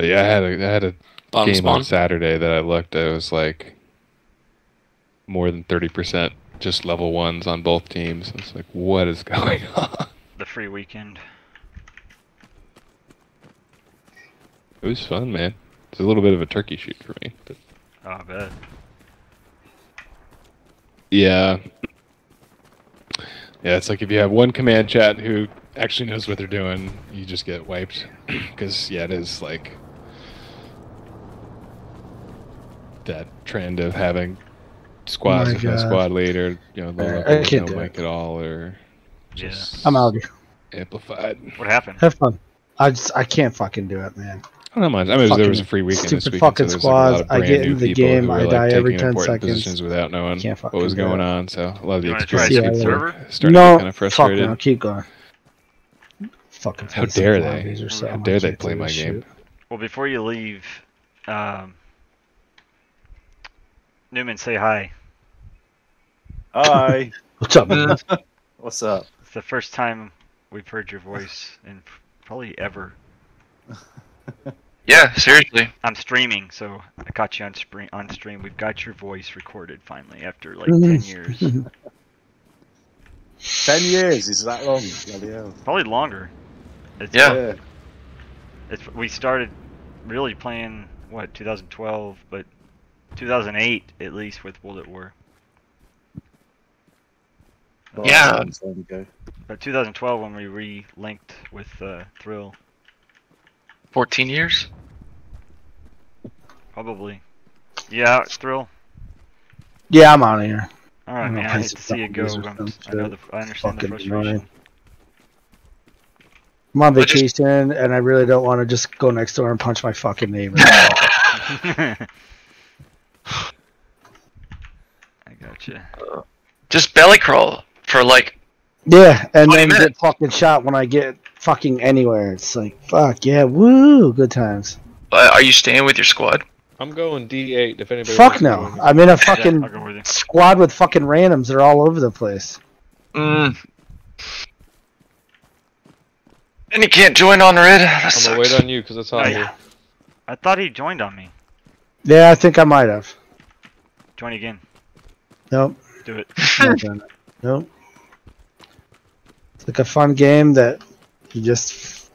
But yeah, I had a, I had a Bottom game on. Saturday that I looked. It was like more than thirty percent just level ones on both teams. It's like, what is going on? The free weekend. It was fun, man. It's a little bit of a turkey shoot for me, but Oh, I bet. yeah, yeah. It's like if you have one command chat who actually knows what they're doing, you just get wiped. Because yeah, it is like that trend of having squads my with no squad leader, you know, low level I with can't no do mic it. at all, or Yeah. just I'm out. amplified. What happened? Have fun. I just I can't fucking do it, man. I don't mind. I mean, there was a free weekend this stupid weekend, fucking so there's like squads. I get in the game, who I are, like, die every taking 10 seconds. positions without knowing Can't what was going on. So a lot of the You wanna try experienced a people server? starting no, to kind of fuck frustrated. no, keep going. Fucking How dare they? Or How something. dare they play my this game? Well, before you leave, um, Newman, say hi. Hi. What's up, man? What's up? It's the first time we've heard your voice in probably ever. Yeah, seriously. I'm streaming, so I caught you on stream. On stream, we've got your voice recorded finally after like ten years, Ten years is that long? Bloody hell. probably longer. It's, Yeah. It's we started really playing what 2012, but 2008 at least with World at War. Oh, Yeah. long time ago. But 2012 when we re-linked with uh, Thrill, 14 years? probably. Yeah, it's Thrill. yeah, I'm out of here. All right, I'm man. I play hate to see it go. I'm- some I know the. I understand the frustration. annoying. I'm on I just- vacation, and I really don't want to just go next door and punch my fucking neighbor. I gotcha. Just belly crawl for like, yeah, and 20 then get fucking shot when I get fucking anywhere. It's like, fuck, yeah, woo, good times. uh, are you staying with your squad? I'm going D8 if anybody. Fuck wants no. join. I'm in a fucking I'll go with you. squad with fucking randoms. They're all over the place. Mm. And you can't join on red? That I'm sucks. gonna wait on you because it's hot Oh, here. I thought he joined on me. Yeah, I think I might have. Join again. Nope. Do it. not it. Nope. It's like a fun game that you just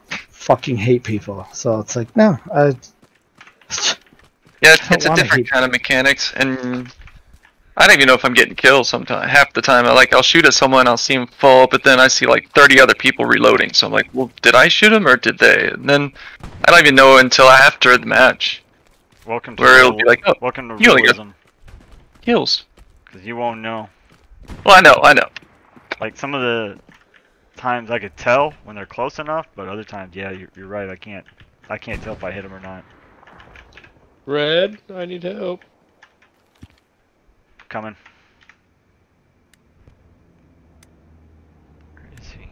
f- fucking hate people. So it's like, no, I. Yeah, it's, it's a different hate- kind of mechanics, and I don't even know if I'm getting kills. Sometimes, half the time, I like I'll shoot at someone, I'll see him fall, but then I see like 30 other people reloading. So I'm like, well, did I shoot him or did they? And then I don't even know until after the match. Welcome to Where it'll real- be like, oh, welcome to you only got- realism, Kills. because you won't know. Well, I know, I know. Like some of the times I could tell when they're close enough, but other times, yeah, you're, you're right. I can't. I can't tell if I hit them or not. Red, I need help. Coming. Where is he?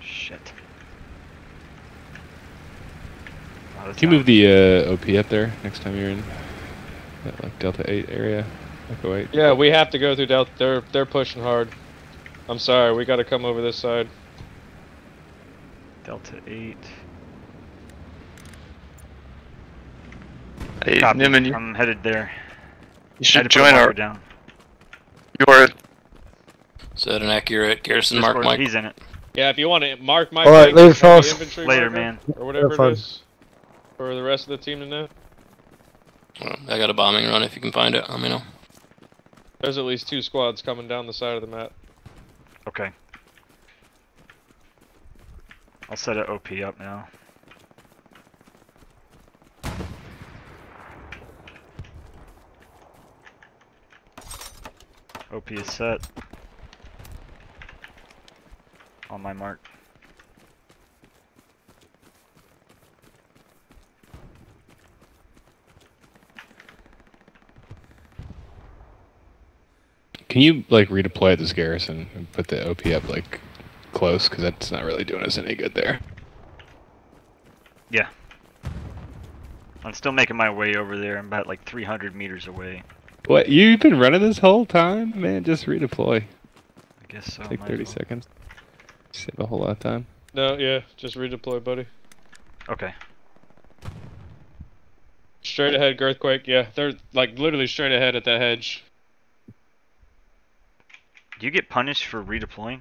Shit. Oh, Can you move the uh, OP up there next time you're in that like Delta 8 area? Echo 8. Yeah, we have to go through Delta. They're they're pushing hard. I'm sorry, we got to come over this side. Delta 8. Hey, Copy. Niman, you, I'm headed there. you Had should to join our down. your. Is that an accurate Garrison Discord, mark, Mike? He's in it. Yeah, if you want to mark my All right, flank, later, heavy fellas. Later, marker, man. or whatever Have it is, for the rest of the team to know. Well, I got a bombing run if you can find it. Let me know. There's at least two squads coming down the side of the map. Okay. I'll set an OP up now. OP is set. On my mark. Can you like redeploy this garrison and put the OP up like close? Because that's not really doing us any good there. Yeah. I'm still making my way over there. I'm about like 300 meters away. What? You've been running this whole time, man? Just redeploy. I guess so. Take 30 well. seconds. Save a whole lot of time. No, yeah, just redeploy, buddy. Okay. Straight ahead, Girthquake. Yeah, they're like literally straight ahead at that hedge. Do you get punished for redeploying?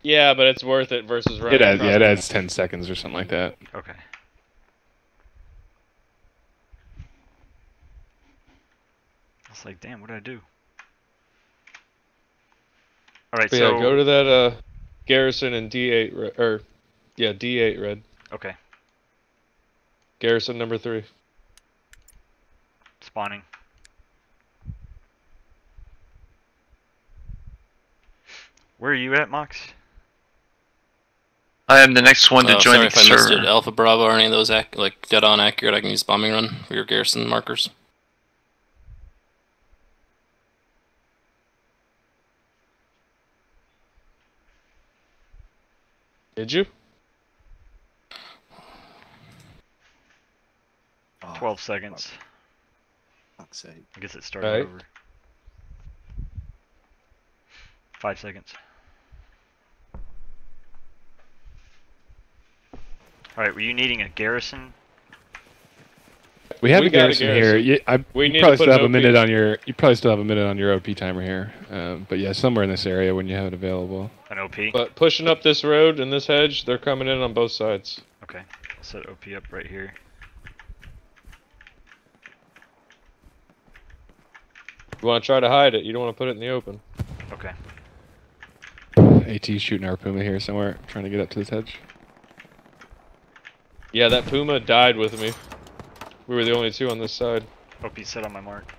Yeah, but it's worth it versus running. It adds, yeah, it adds 10 seconds or something like that. Okay. I was like, damn, what did I do? All right, But so yeah, go to that uh, Garrison and D8 re- or yeah D8 red. okay, Garrison number three. spawning. Where are you at, Mox? I am the next one to Uh, join sorry the if I missed server. it. Alpha Bravo or any of those ac- like dead on accurate. I can use bombing run for your garrison markers. Did you? Oh, Twelve seconds. fuck's sake. I guess it started Right. over. Five seconds. All right, were you needing a garrison? We have We a got a garrison, here. You, I, We you need probably put still an have a minute on your. You probably still have a minute on your OP timer here. Um, but yeah, somewhere in this area when you have it available. An OP? But pushing up this road and this hedge, they're coming in on both sides. Okay, I'll set OP up right here. You want to try to hide it. You don't want to put it in the open. Okay. AT shooting our Puma here somewhere, trying to get up to this hedge. Yeah, that Puma died with me. We were the only two on this side. OP set on my mark.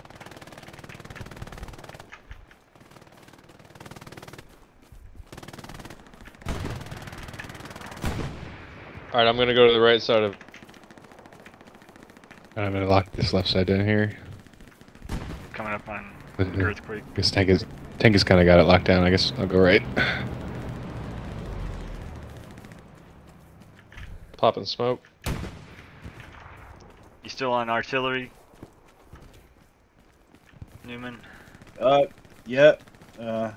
All right, I'm gonna go to the right side of. I'm gonna lock this left side down here. Coming up on Mhm. earthquake. This tank is tank is kind of got it locked down. I guess I'll go right. Popping smoke. You still on artillery? Newman? Uh, yeah. Uh, do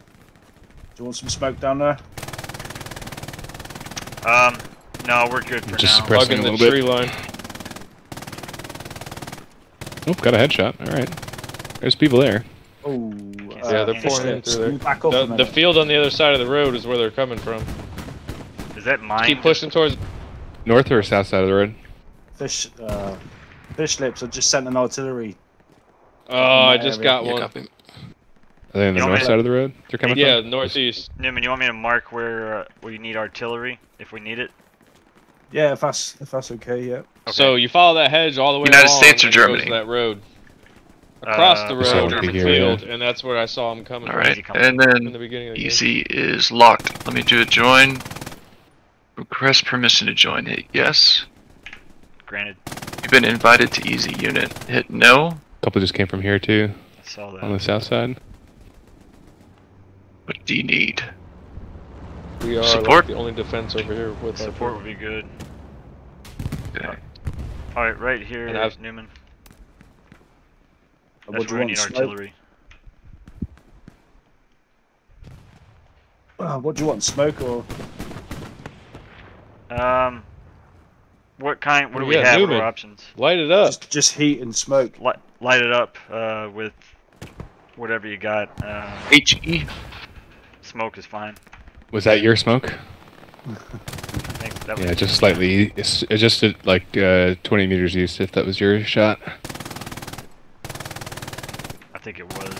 you want some smoke down there? Um, no, we're good for Just now. suppress- Pressing Plugging a the little tree bit. line. Oh, got a headshot. All right. There's people there. Oh, Yeah, they're pouring in through there. Back The, the field on the other side of the road is where they're coming from. Is that mine? Keep pushing towards. North or south side of the road? Fish, uh, fish lips. I just sent an artillery. Oh, I just area. got Yeah, one. copy. Are they on the north me to- side of the road? They're coming Yeah, from. northeast. Newman, you want me to mark where uh, where you need artillery if we need it? Yeah, if that's if that's okay. Yeah. Okay. So you follow that hedge all the way United along, States or and it goes Germany? to that road. Across Uh, the road, it'd is be a here, field, yeah. and that's where I saw him coming. All from right, Easy coming. and In the then beginning the game. is locked. Let me do a join. Request permission to join. Hit yes. Granted, You've been invited to easy unit. Hit no. A couple just came from here too, I saw that. on the south side. What do you need? We are Support? like the only defense over here with Support would be good. Okay. All right, right here, And I've- Newman. That's what do where you we need Smoke? artillery. Uh, what do you want? Smoke or? Um, what kind? What do we Yeah, have? What Newman. are options? Light it up. Just, just heat and smoke. Light, light it up uh, with whatever you got. Um, HE. smoke is fine. Was that your smoke? I think that was Yeah, just slightly. It's, it's just like uh, 20 meters east. If that was your shot. I think it was.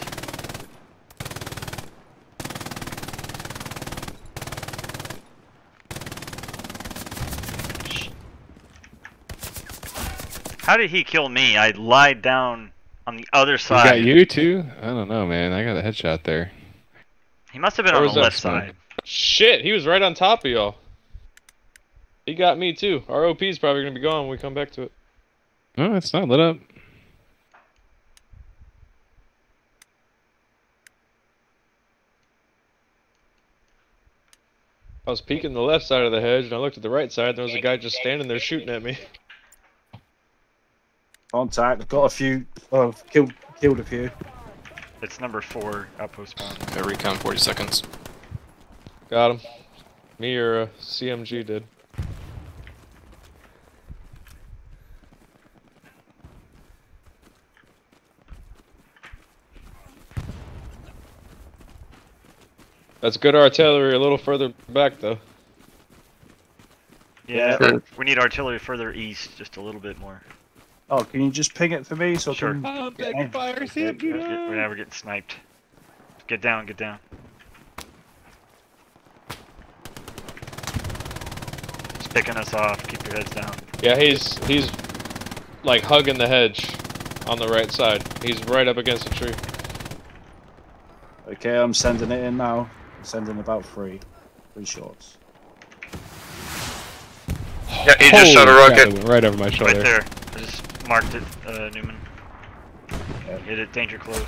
How did he kill me? I lied down on the other We side. got you too. I don't know, man. I got a headshot there. He must have been Where on the left smoke? side. Shit, he was right on top of y'all. He got me too. Our OP's probably gonna be gone when we come back to it. No, it's not lit up. I was peeking the left side of the hedge, and I looked at the right side, and there was a guy just standing there shooting at me. Contact. I've got a few. Oh, I've killed killed a few. It's number four outpost spawn. Yeah, recon 40 seconds. Got him. Me or uh, CMG did. That's good artillery. A little further back though. Yeah, Yeah. we need artillery further east, just a little bit more. Oh, can you just ping it for me so I Sure. can? Oh, big big fire, Get- CMG get- yeah, we're getting sniped. Get down, get down. He's picking us off. Keep your heads down. Yeah, he's he's like hugging the hedge on the right side. He's right up against the tree. Okay, I'm sending it in now. I'm sending about three, three shots. Yeah, he just shot a rocket. it went right over my shoulder. Right there. I just marked it, uh, Newman. Yeah. Hit it, danger close.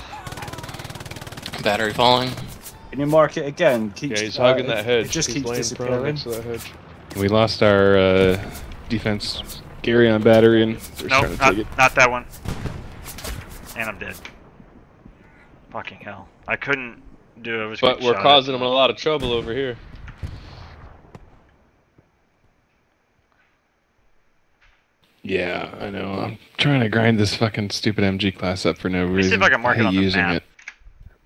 Battery falling. Can you mark it again? Keeps, Yeah, he's uh, hugging it- that hedge. It just he's keeps disappearing. next that hedge. We lost our uh, defense Gary on battery and they're No, trying to not, take it. not that one. And I'm dead. Fucking hell. I couldn't do it. I was But we're shot at. causing him a lot of trouble over here. Yeah, I know. I'm trying to grind this fucking stupid MG class up for no me reason. see if I can mark it hate on the using map. it.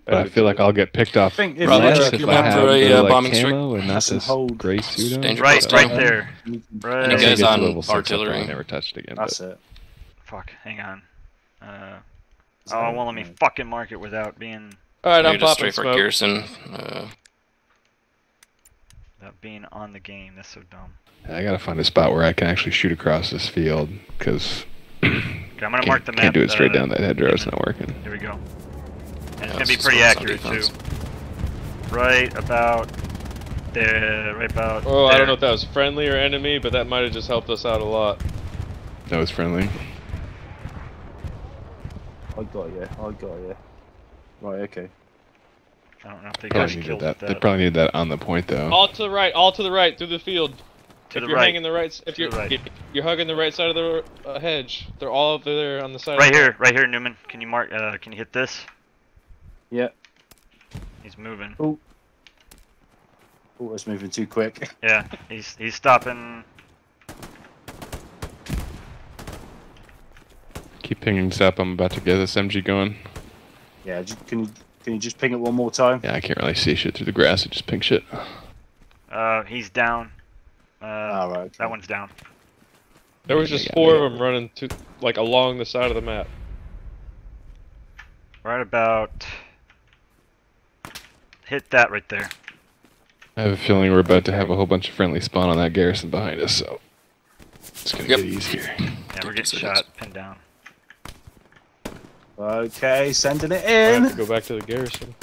But I feel like I'll get picked off I think if Probably you, just uh, if if I I have have for a, the, uh, like, bombing strike. camo and not Press and this hold. gray suit on. Danger Right, right don't- there. you can- Right. I You think guys it's to on level six artillery? I never touched again. That's but it. Fuck, hang on. Uh, oh, that- it won't let me fucking mark it without being All right, I'm popping straight for smoke. Garrison. Uh, without being on the game. That's so dumb. I gotta find a spot where I can actually shoot across this field because Okay, I'm gonna mark can't, the map. can't do it straight uh, down that hedgerow. It's not working. Here we go. And Yeah, it's gonna be pretty accurate too. Right about there. Right about. Oh, I don't know if that was friendly or enemy, but that might have just helped us out a lot. That was friendly. I got you. I got you. Right. Okay. I don't know if they Probably guys needed killed that. that. They probably needed that on the point though. All to the right, all to the right, through the field. To if the you're right. hanging the right, if To you're the right. you're hugging the right side of the uh, hedge, they're all over there on the side. Right of the here, right here, Newman. Can you mark? Uh, can you hit this? Yeah. He's moving. Oh, Oh, it's moving too quick. Yeah, he's he's stopping. Keep pinging this up. I'm about to get this MG going. Yeah. Can you can you just ping it one more time? Yeah, I can't really see shit through the grass. I just ping shit. Uh, he's down. Uh, All right. okay. that one's down. There was just yeah, four yeah. of them running to like along the side of the map. Right about. Hit that right there. I have a feeling we're about to have a whole bunch of friendly spawn on that garrison behind us, so it's gonna Yep. get easier. Yeah, Take we're getting shot, pinned down. Okay, sending it I have to in. go back to the garrison.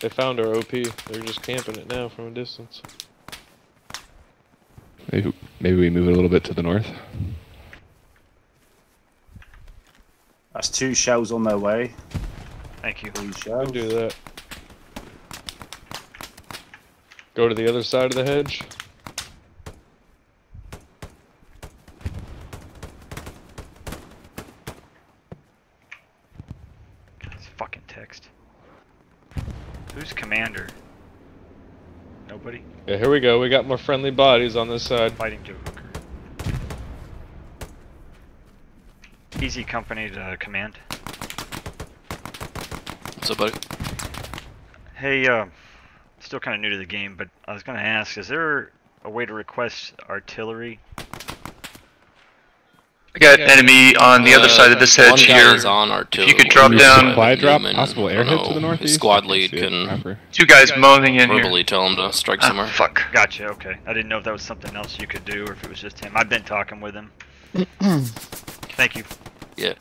They found our OP. They're just camping it now from a distance. Maybe, maybe we move it a little bit to the north. That's two shells on their way. Thank you. Three We shells. can do that. Go to the other side of the hedge. This fucking text. Who's commander? Nobody. Yeah, here we go. We got more friendly bodies on this side. Fighting Joe Hooker. Easy company to command. what's up, buddy? Hey, uh, still kind of new to the game, but I was gonna ask: Is there a way to request artillery? I got enemy on the other Uh, side of this hedge here. here. is on artillery. could drop down- guy Supply drop, Newman. possible I air don't to the know. northeast. Squad lead can't see it can proper. Two guys moaning in here. verbally tell him to strike Ah, somewhere. fuck. Gotcha. Okay. I didn't know if that was something else you could do, or if it was just him. I've been talking with him. Thank you. Yeah,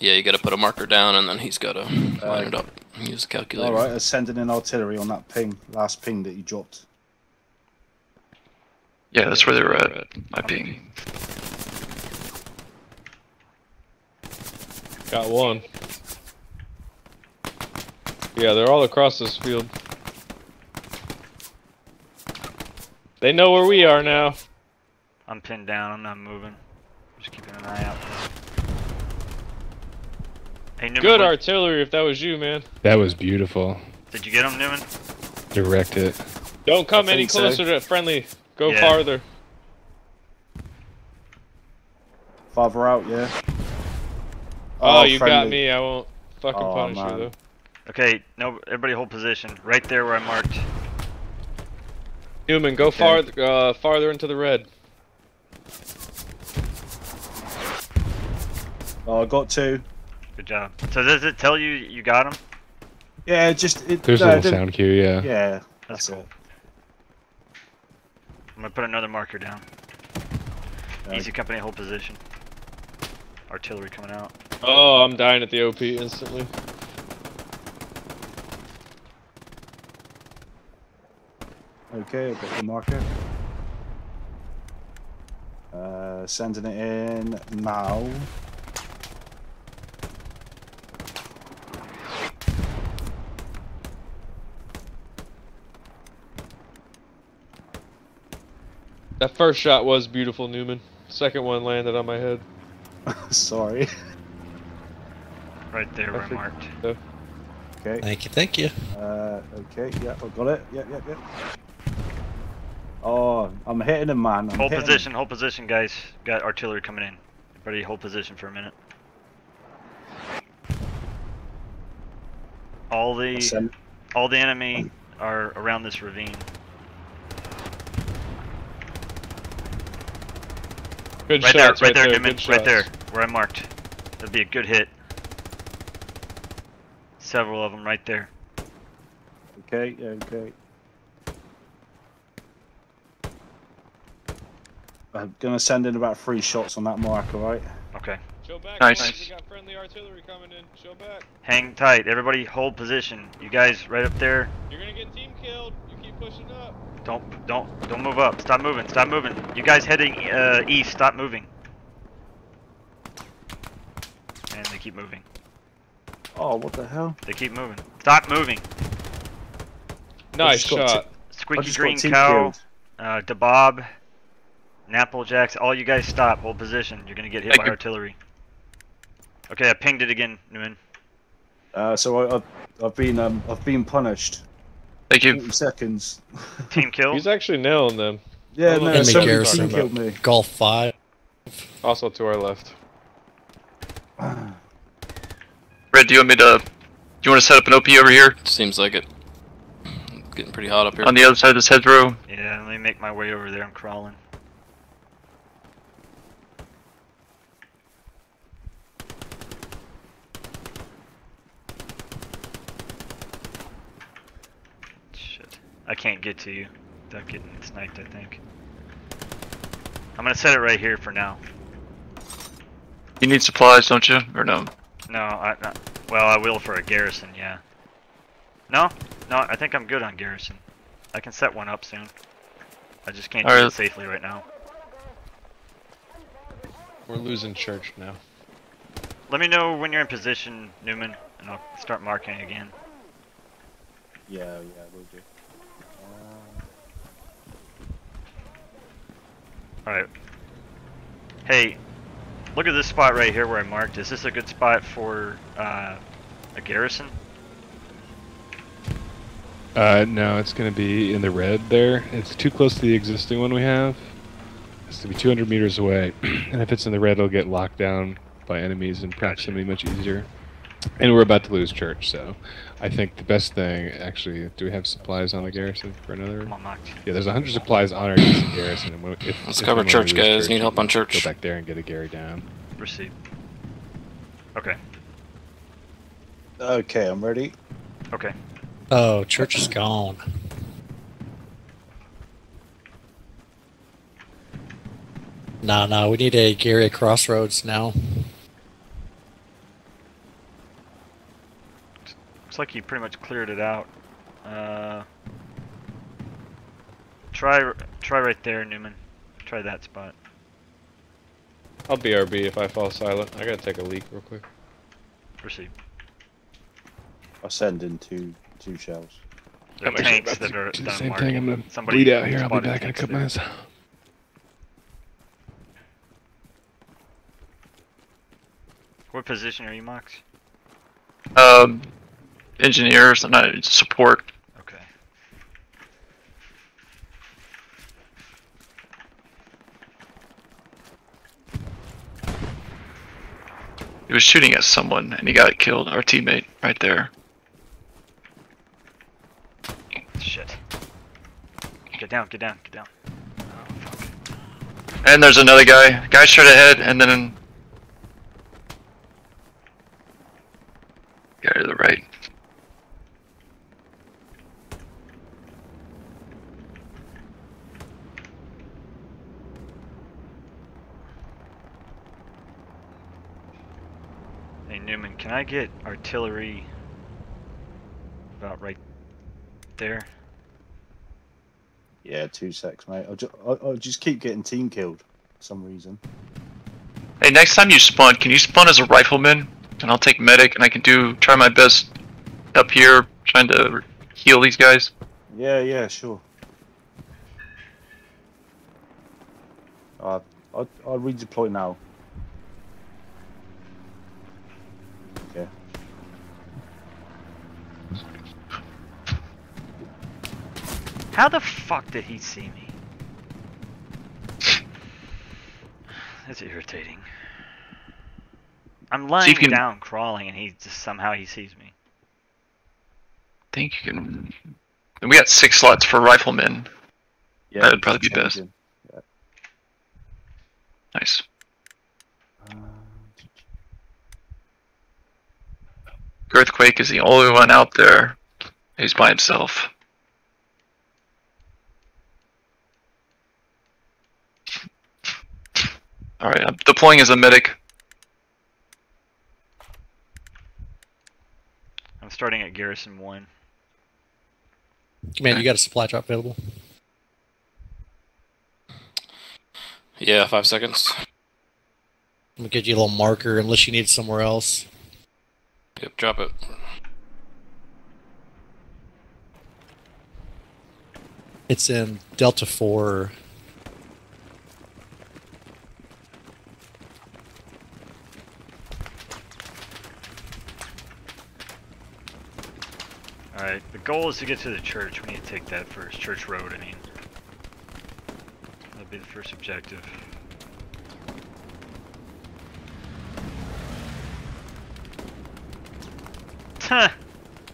Yeah, you gotta put a marker down and then he's gotta Uh, line it up. Use a calculator. All right, I'm sending in artillery on that ping, last ping that you dropped. Yeah, that's where they were at. My ping. Got one. Yeah, they're all across this field. They know where we are now. I'm pinned down. I'm not moving. Just keeping an eye out. Hey, Newman, Good what- artillery if that was you, man. That was beautiful. Did you get him, Newman? Direct it. Don't come I any think so. closer to friendly. Go Yeah. farther. Farther out, yeah. Oh, you got me. I won't fucking Oh, punish man. you though. Okay, no, everybody hold position. Right there where I marked. Newman, go Okay. farther, uh, farther into the red. Oh, I got two. Good job. So does it tell you you got him? Yeah, just it, There's no, a little didn't- sound cue, yeah. Yeah, That's that's cool. it. I'm gonna put another marker down. Yeah. Easy company hold position. Artillery coming out. Oh, I'm dying at the OP instantly. Okay, I've got the marker. Uh, sending it in now. That first shot was beautiful, Newman. Second one landed on my head. Sorry. Right there where I Perfect. marked. Okay. Thank you, thank you. Uh, okay. Yeah, I've got it. Yep, yep, yep. Oh, I'm hitting him, man. I'm Hold hitting him. position, hold position, guys. Got artillery coming in. Everybody hold position for a minute. All the all the enemy are around this ravine. Good Right shots, there, right there, there. Newman, good right there, where I marked. That'd be a good hit. Several of them right there. Okay, okay. I'm gonna send in about three shots on that marker, right? Okay. Show back, Nice. boys. We got friendly artillery coming in. Show back. Hang tight. Everybody hold position. You guys right up there. You're gonna get team killed. You keep pushing up. Don't don't don't move up. Stop moving. Stop moving. You guys heading uh, east. Stop moving. And they keep moving. Oh, what the hell? They keep moving. Stop moving. Nice shot. Squeaky Green Cow, killed. uh, DeBob, Napplejacks. All you guys stop. Hold position. You're gonna get hit Thank by you. artillery. Okay, I pinged it again, Newman. Uh, so I, I've, I've been um, I've been punished. Thank you. 40 seconds. Team kill. He's actually nailing them. Yeah, no, Enemy somebody garrison. team killed me. Golf 5. Also to our left. Red, do you want me to? Do you want to set up an OP over here Seems like it. Getting pretty hot up here. on the other side of this hedgerow? Yeah, let me make my way over there. I'm crawling. Shit. I can't get to you without getting sniped, I think. I'm gonna set it right here for now. You need supplies, don't you? Or no? No, I, no, well, I will for a garrison, yeah. No, no, I think I'm good on garrison. I can set one up soon. I just can't do Alright. it safely right now. We're losing church now. Let me know when you're in position, Newman, and I'll start marking again. Yeah, yeah, we'll do. Uh, Alright. Hey, look at this spot right here where I marked. Is this a good spot for uh, a garrison? Uh, no, it's gonna be in the red there. It's too close to the existing one we have. It's to be 200 meters away, and if it's in the red, it'll get locked down by enemies in proximity much easier. And we're about to lose church, so I think the best thing, actually, do we have supplies on the garrison for another? Come on, marked. Yeah, there's 100 supplies on our garrison. And when- if, Let's if cover and when we church, guys. Need help on church. Go back there and get a Gary down. Receive. Okay, okay, I'm ready. okay. Oh, church is gone. No, no, we need a Gary Crossroads now. Looks like you pretty much cleared it out. Uh, try, try right there, Newman. Try that spot. I'll BRB if I fall silent. I gotta take a leak real quick. Receive. I send in two two shells. There are I'm actually tanks about that are the done same marking. thing. I'm gonna Somebody bleed out here. I'll be spotted back in a couple there. minutes. What position are you, Mox? um, engineers, and not support. Okay. He was shooting at someone, and he got killed. Our teammate, right there. Shit. Get down, get down, get down. And there's another guy. Guy straight ahead, and then guy to the right. Hey Newman, can I get artillery about right there? Yeah, two secs, mate. I'll, ju- I'll, I'll just keep getting team killed for some reason. Hey, next time you spawn, can you spawn as a rifleman? And I'll take medic, and I can do try my best up here, trying to heal these guys. Yeah, yeah, sure. Uh, I'll, I'll redeploy now. How the fuck did he see me? That's irritating. I'm lying can- down, crawling, and he just somehow he sees me. think you can. And we got six slots for riflemen. Yeah, That'd probably be best. changing. Nice. Uh, Earthquake is the only one out there. He's by himself. Alright, I'm deploying as a medic. I'm starting at Garrison 1. Command, you got a supply drop available. Yeah, five seconds. I'm gonna get you a little marker unless you need it somewhere else. Yep, drop it. It's in Delta 4. Alright, the goal is to get to the church. We need to take that first. Church Road, I mean. That'd be the first objective.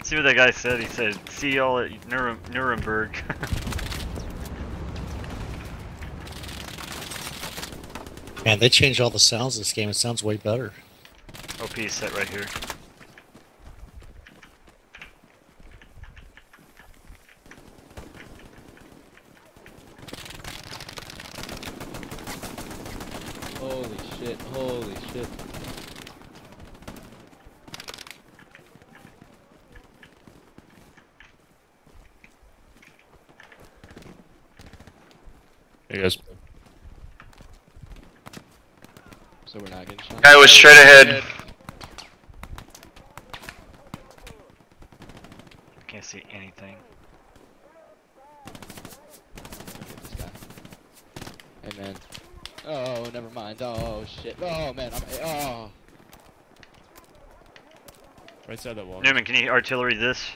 See what that guy said? He said, see y'all at Nurem- Nuremberg. Man, they changed all the sounds in this game. It sounds way better. OP is set right here. Holy shit, holy shit. Hey guys. So we're not getting shot. Guy was straight ahead. Can't see anything. Look at this guy. Hey man. Oh, never mind. Oh shit. Oh man, I'm. Oh. Right side of that wall. Newman, can you artillery this?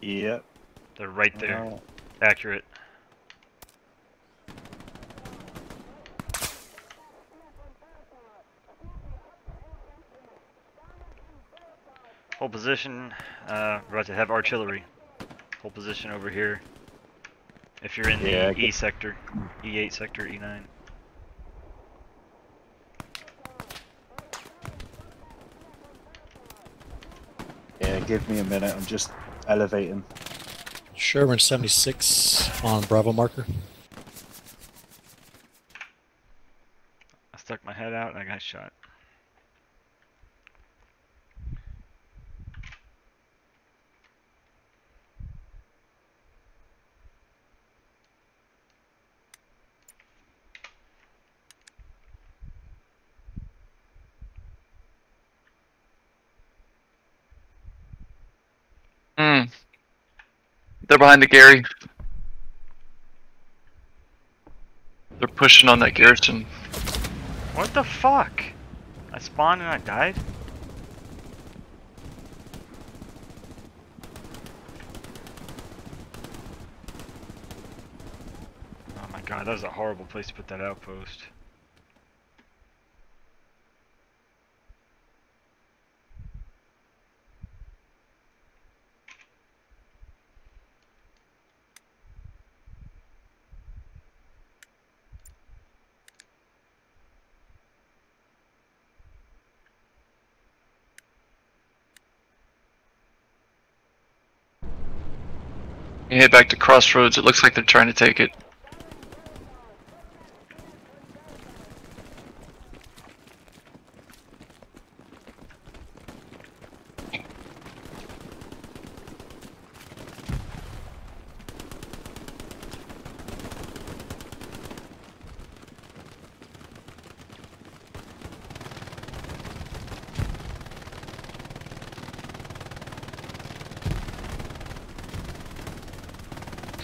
Yep. They're right there. Uh, Accurate. Hold position. Uh, we're about to have artillery. Hold position over here. If you're in the Yeah, I E get- sector, E8 sector, E E9. yeah, give me a minute. I'm just elevating. Sherman 76 on Bravo marker. I stuck my head out and I got shot. Hmm. They're behind the Gary. They're pushing on that garrison. What the fuck? I spawned and I died? Oh my god, that was a horrible place to put that outpost. You head back to Crossroads. It looks like they're trying to take it.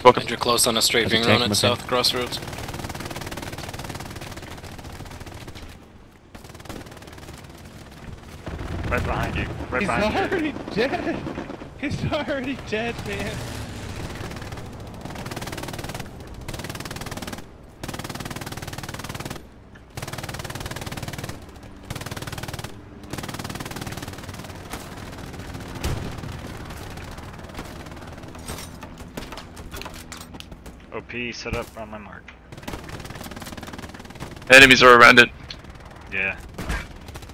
Welcome. And you're close on a straight There's a finger on tank south crossroads. Right behind you. Right He's behind you. already dead. He's already dead, man. OP set up on my mark. Enemies are around it. Yeah.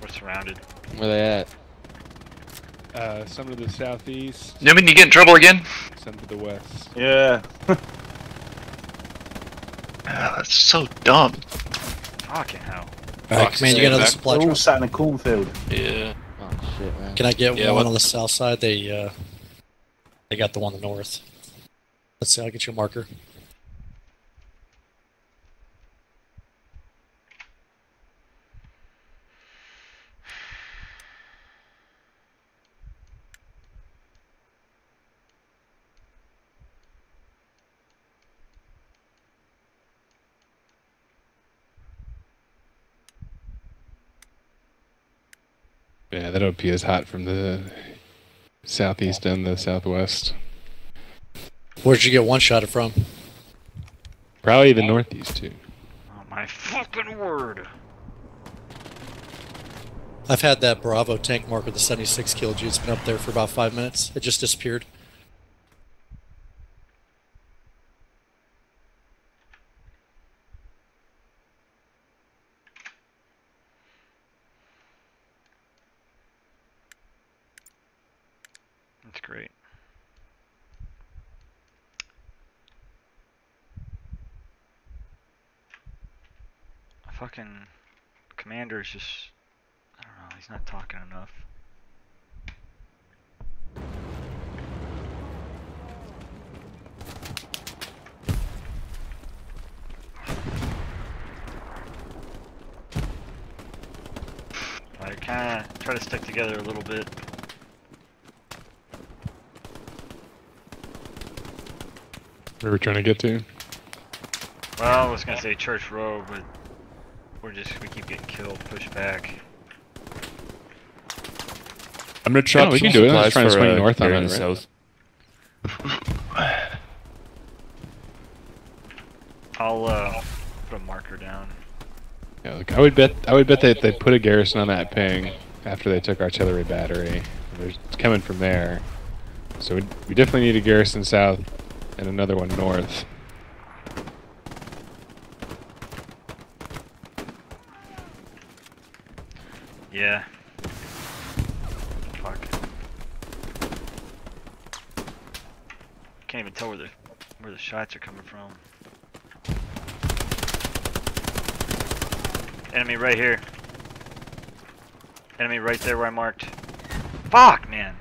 We're surrounded. Where they at? Uh, some to the southeast, Newman, you get in trouble again? some to the west. Yeah. Ah, that's so dumb. Fucking hell. Alright, command, you got another back. supply They're all drop. sat in a cornfield. Yeah. Oh shit, man. Can I get Yeah, one what- on the south side? They uh, they got the one on the north. Let's see. I'll get you a marker. Yeah, that OP is hot from the southeast and the southwest. Where'd you get one shot it from? Probably the northeast too. Oh my fucking word. I've had that Bravo tank marker, the 76 kill G. It's been up there for about five minutes. It just disappeared. That's great. Fucking just I don't know, he's not talking enough. I kinda try to stick together a little bit. Where we're trying to get to. Well, I was gonna say Church Row, but we're just we keep getting killed, pushed back. I'm gonna try Yeah, we can do it. I'm just trying to swing north on on it, right? south. I'll uh put a marker down. Yeah, look, I would bet I would bet that they put a garrison on that ping after they took artillery battery. There's, it's coming from there, so we, we definitely need a garrison south and another one north. Yeah. Fuck. Can't even tell where the where the shots are coming from. Enemy right here. Enemy right there where I marked. Fuck, man.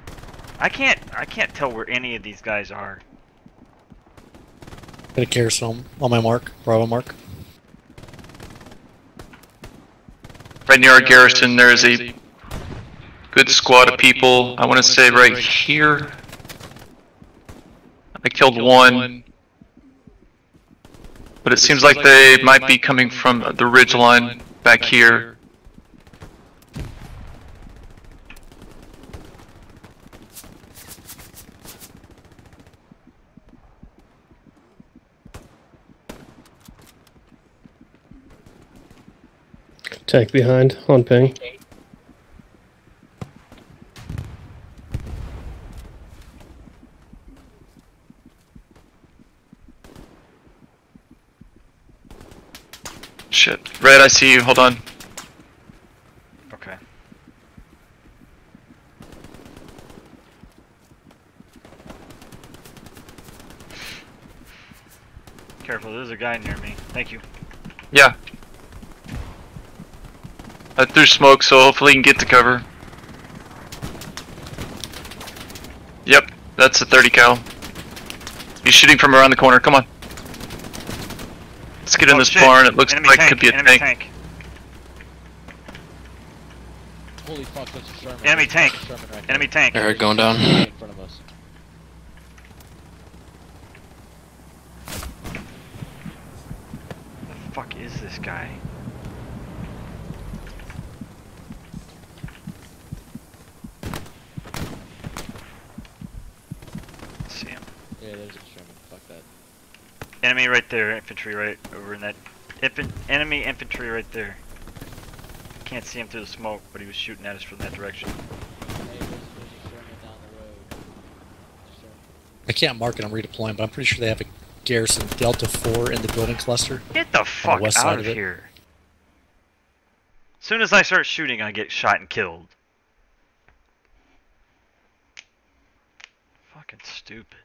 I can't I can't tell where any of these guys are. Got a carousel on my mark, Bravo mark. Right near our garrison, there's a good squad of people. I want to say right here. I killed one. But it seems like they might be coming from the ridge line back here. Tank behind on ping. Red, I see you. Hold on. Okay. Careful, there's a guy near me. Thank you. Yeah. I threw smoke, so hopefully he can get to cover. Yep, that's a 30 cal. He's shooting from around the corner. Come on. Let's get in Oh, this shit. barn. It looks Enemy like tank, could be a enemy tank. tank. Holy fuck, that's a Sherman. Enemy That's tank. Sherman right Enemy tank. Eric going down. there. In front of us. The fuck is this guy? See him. Yeah, there's a Sherman. Fuck that. Enemy right there, infantry right over in that. Enemy infantry right there. Can't see him through the smoke, but he was shooting at us from that direction. Hey, there's, there's a Sherman down the road. There's a Sherman. I can't mark it, I'm redeploying, but I'm pretty sure they have a garrison Delta 4 in the building cluster. Get the fuck west out of of here. As soon as I start shooting, I get shot and killed. Fucking stupid.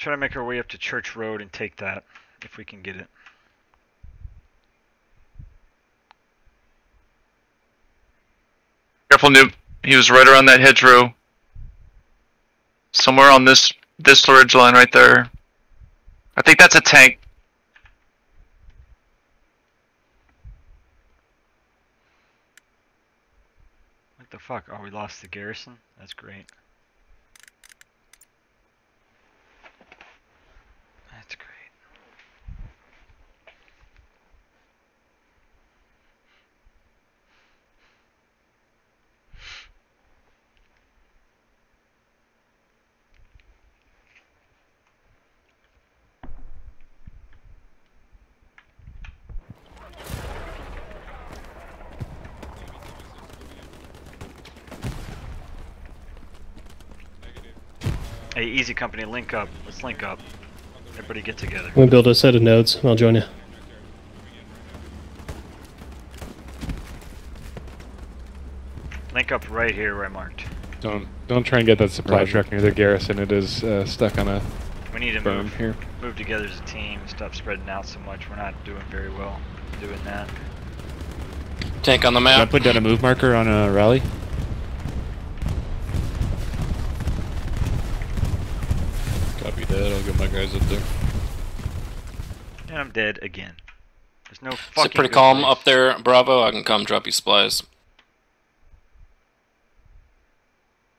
Try to make our way up to Church Road and take that, if we can get it. Careful, noob. He was right around that hedgerow. Somewhere on this this ridge line right there. I think that's a tank. What the fuck? Oh, we lost the garrison? That's great. That's great. Hey, Easy Company, link up. Let's link up. Everybody get together. I'm gonna build a set of nodes. I'll join you. Link up right here where I marked. Don't don't try and get that supply Roger. truck near the garrison. It is uh, stuck on a We need to move, here. move together as a team. Stop spreading out so much. We're not doing very well doing that. Tank on the Can I put down a move marker on a rally? Copy get my guys up there. And I'm dead again. There's no fucking. Is it pretty calm place. up there, Bravo? I can come drop you supplies.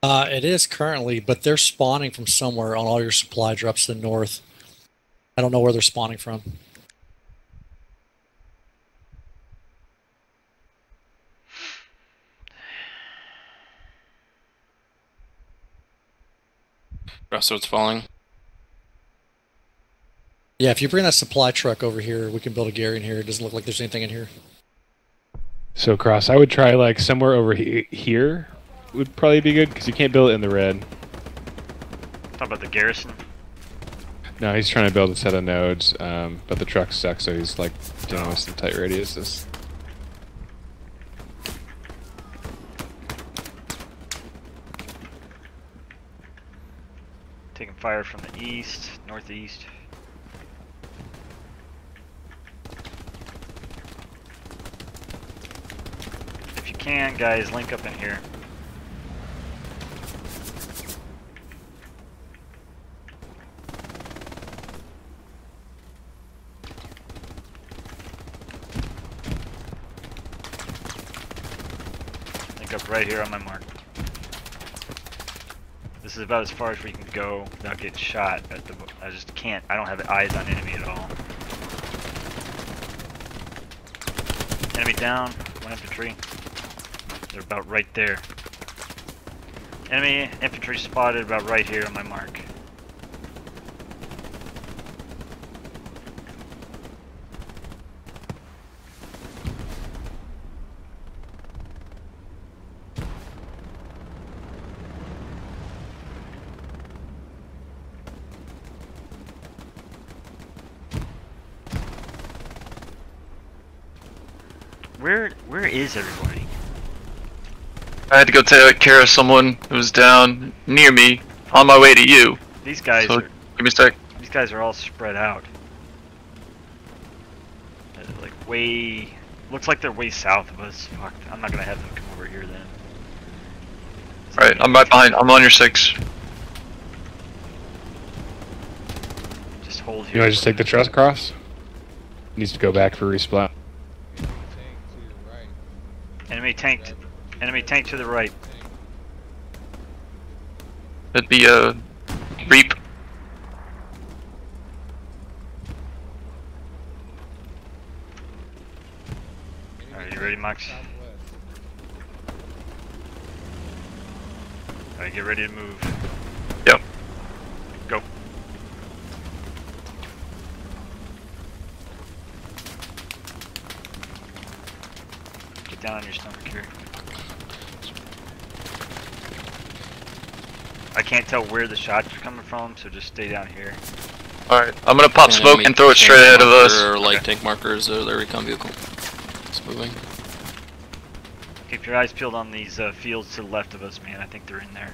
Uh, it is currently, but they're spawning from somewhere on all your supply drops to the north. I don't know where they're spawning from. Crossroads falling. Yeah, if you bring that supply truck over here, we can build a Gary in here. It doesn't look like there's anything in here. So cross, I would try like somewhere over he- here would probably be good because you can't build it in the red. Talk about the garrison. No, he's trying to build a set of nodes, um, but the truck suck, so he's like dealing with some tight radiuses. Taking fire from the east, northeast. If you can, guys, link up in here. Link up right here on my mark. This is about as far as we can go without getting shot. At the, I just can't. I don't have eyes on enemy at all. Enemy down. One infantry. They're about right there. Enemy infantry spotted about right here on my mark. Where where is everybody? I had to go take care of someone who was down near me on my way to you. These guys So, are give me a sec. these guys are all spread out. Uh, Like way looks like they're way south of us. Fuck, I'm not gonna have them come over here then. Alright, I'm right behind. I'm on your six. Just hold here. You want to just take the truss cross? Needs to go back for respawn. Enemy tank. Enemy tank to the right. That'd be a uh, reap. Alright, you ready, Max? Alright, get ready to move. Yep. Go. Get down on your stomach here. I can't tell where the shots are coming from, so just stay down here. Alright, I'm gonna pop smoke and throw it straight ahead of marker us. Or light tank markers or their recon vehicle. It's moving. Keep your eyes peeled on these uh, fields to the left of us, man. I think they're in there.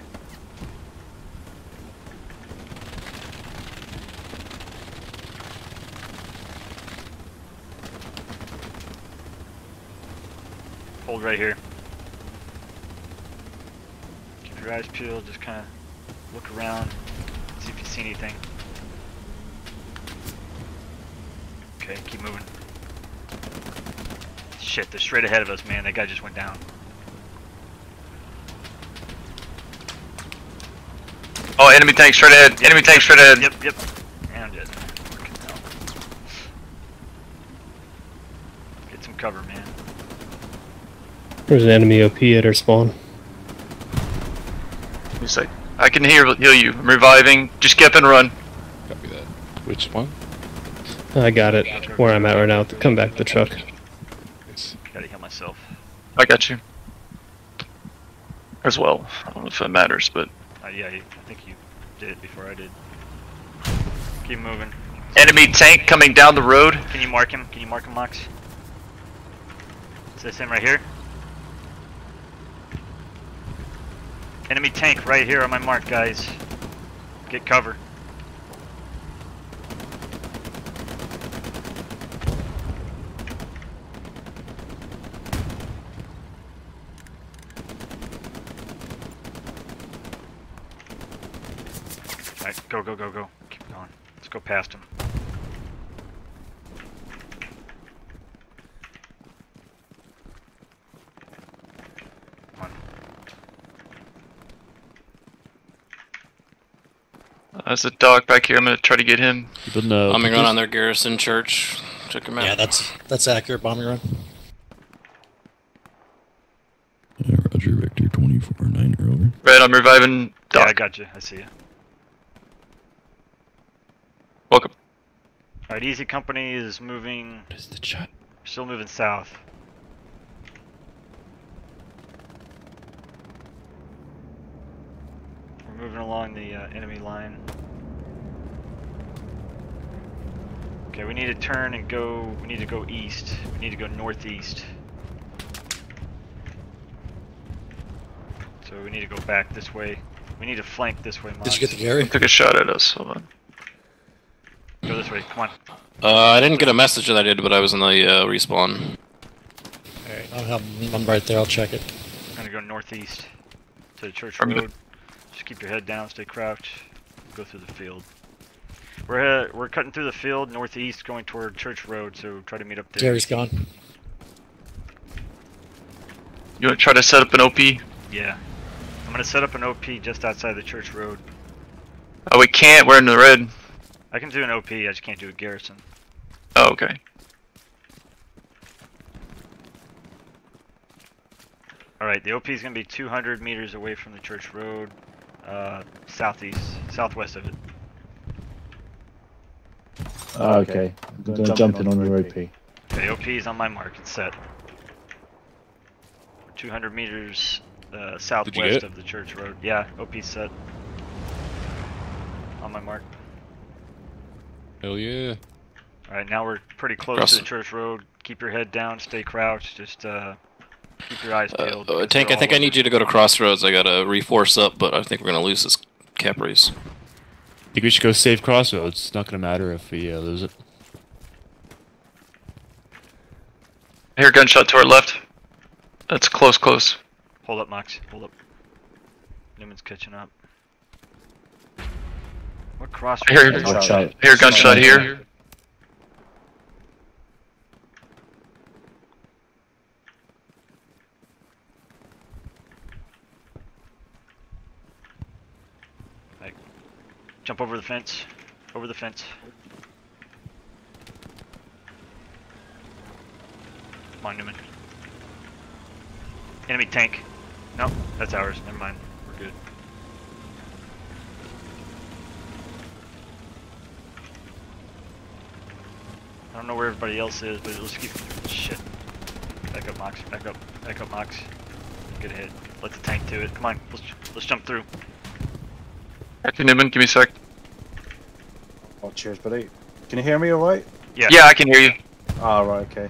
Hold right here. Keep your eyes peeled. Just kind of look around, see if you see anything. Okay, keep moving. Shit, they're straight ahead of us, man. That guy just went down. Oh, enemy tank straight ahead. Enemy tank straight ahead. Yep, yep. And I'm dead. Get some cover, man. There's an enemy OP at our spawn. Give me a sec. I can hear heal you. I'm reviving. Just get up and run. Copy that. Which one? I got it. Where I'm at right now. Come back to the truck. Gotta heal myself. I got you. As well. I don't know if that matters, but Uh, yeah, I think you did it before I did. Keep moving. enemy tank coming down the road. Can you mark him? Can you mark him, Max? Is this him right here? Enemy tank right here on my mark, guys. Get cover. Alright, go, go, go, go. Keep going. Let's go past him. There's a dog back here. I'm gonna try to get him. Building a Bombing run on their garrison church. Check him out. Yeah, that's that's accurate bombing run. Roger, Victor 24 9 over. Red, I'm reviving Yeah, I got you. I see you. Welcome. Alright, Easy Company is moving. What is the chat? Still moving south. We're moving along the uh, enemy line. Okay, we need to turn and go. We need to go east. We need to go northeast. So we need to go back this way. We need to flank this way. Did you get the Gary? Took a shot at us. Hold on. Go this way. Come on. Uh, I didn't get a message that I did, but I was in the uh, respawn. Alright, I'll have, I'm right there. I'll check it. I'm gonna go northeast to the church I'm road. Just keep your head down, stay crouched. Go through the field. We're uh, we're cutting through the field northeast, going toward Church Road. So try to meet up there. Gary's gone. You wanna try to set up an OP? Yeah. I'm gonna set up an OP just outside the Church Road. Oh, we can't. We're in the red. I can do an OP. I just can't do a garrison. Oh, okay. Alright, the OP is going to be 200 meters away from the church road, uh, southeast, southwest of it. Ah, okay. I'm gonna jump in on your OP. Okay, OP is on my mark. It's set. 200 meters uh, southwest of the church road. Yeah, OP set. On my mark. Hell yeah. Alright, now we're pretty close Cross- to the church road. Keep your head down, stay crouched, just uh, keep your eyes Uh, peeled. uh, Tank, I think I need you to go to Crossroads. I gotta reforce up, but I think we're gonna lose this cap race. Think we should go save Crossroads. It's not gonna matter if we uh, lose it. I hear gunshot to our left. That's close, close. Hold up, Max. Hold up. Newman's catching up. What crossroads? I hear, Watch out. I hear a gunshot here. Jump over the fence. Over the fence. Come on, Newman. Enemy tank. No, that's ours. Never mind. We're good. I don't know where everybody else is, but let's keep. Shit. Back up, Mox. Back up. Back up, Mox. Good hit. Let the tank do it. Come on. Let's let's jump through. Acting Newman, give me a sec. Oh, cheers, buddy. Can you hear me alright? Yeah. Yeah, I can hear you. Ah, right, okay.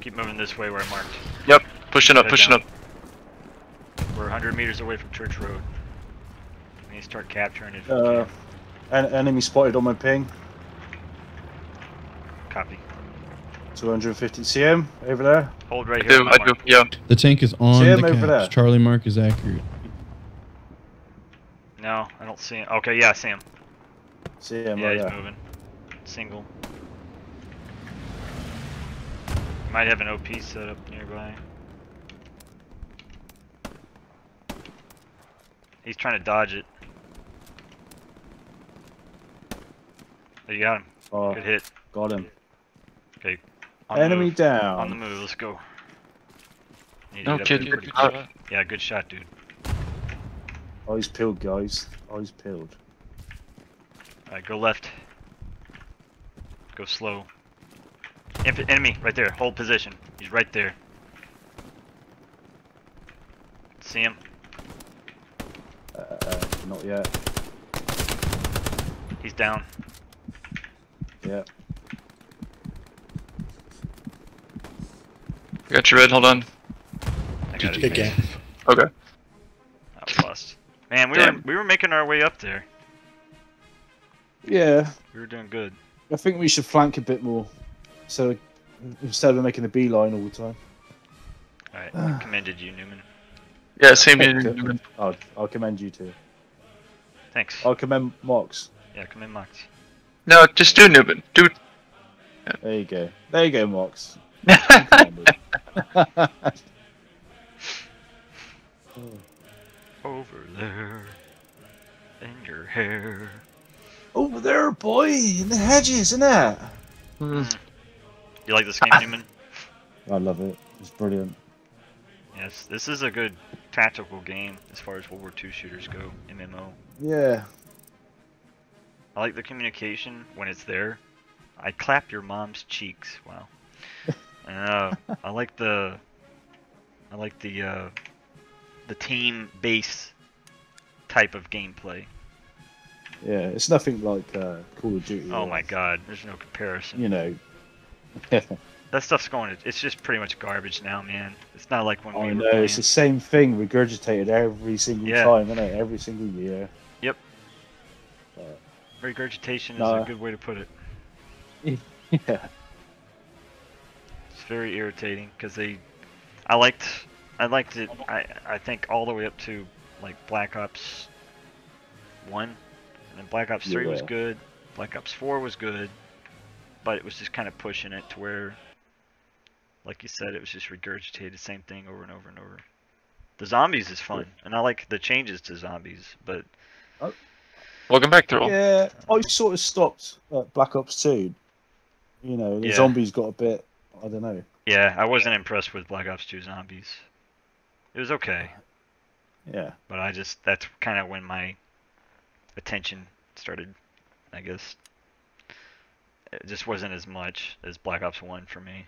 Keep moving this way where I marked. Yep, pushing up, Head pushing down. up. We're 100 meters away from Church Road. We need to start capturing it. Uh, en- enemy spotted on my ping. Copy. 250 CM over there. Hold right I here. do, on my I do, mark. yeah. The tank is on See him the over there. Charlie Mark is accurate. No, I don't see him. Okay, yeah, I see him. See him. yeah, right he's there. moving. Single. Might have an OP set up nearby. He's trying to dodge it. Oh, you got him. Oh, Good hit. got him. Okay. on Enemy move. down. On the move, let's go. Need to No get kid, good shot. Yeah, good shot, dude. Eyes peeled, guys. Eyes peeled. Alright, go left. Go slow. Inf- enemy, right there. Hold position. He's right there. See him? Uh, not yet. He's down. Yeah. I got your red, hold on. I got it. Okay. That was lost. Man, we Damn. were we were making our way up there. Yeah. We were doing good. I think we should flank a bit more. So instead of making a beeline all the time. Alright, I commended you, Newman. Yeah, same here. Newman. I'll, I'll commend you too. Thanks. I'll commend Mox. Yeah, commend in, Max. No, just do Newman. Do. There you go. There you go, Mox. Over there. In your hair. Over there, boy, in the hedges, isn't it? You like this game, Newman? I love it. It's brilliant. Yes, this is a good tactical game as far as World War II shooters go, MMO. Yeah. I like the communication when it's there. I clap your mom's cheeks. Wow. And, uh, I like the, I like the, uh, the team base type of gameplay. Yeah. It's nothing like uh, Call of Duty. Oh or, my God, there's no comparison. You know. That stuff's going. It's just pretty much garbage now, man. It's not like when we I know. playing. It's the same thing regurgitated every single Yeah. time, isn't it? Every single year. Yep. Uh, Regurgitation is a good way to put it. yeah. It's very irritating because they, I liked, I liked it. I I think all the way up to like Black Ops One, and then Black Ops Three was good. Black Ops Four was good, but it was just kind of pushing it to where, like you said, it was just regurgitated same thing over and over and over. The zombies is fun, and I like the changes to zombies, but oh. Welcome back, Thrill. Yeah, I sort of stopped at Black Ops 2. You know, the Yeah. zombies got a bit, I don't know. yeah, I wasn't impressed with Black Ops Two zombies. It was okay, Yeah. but I just that's kind of when my attention started. I guess it just wasn't as much as Black Ops One for me.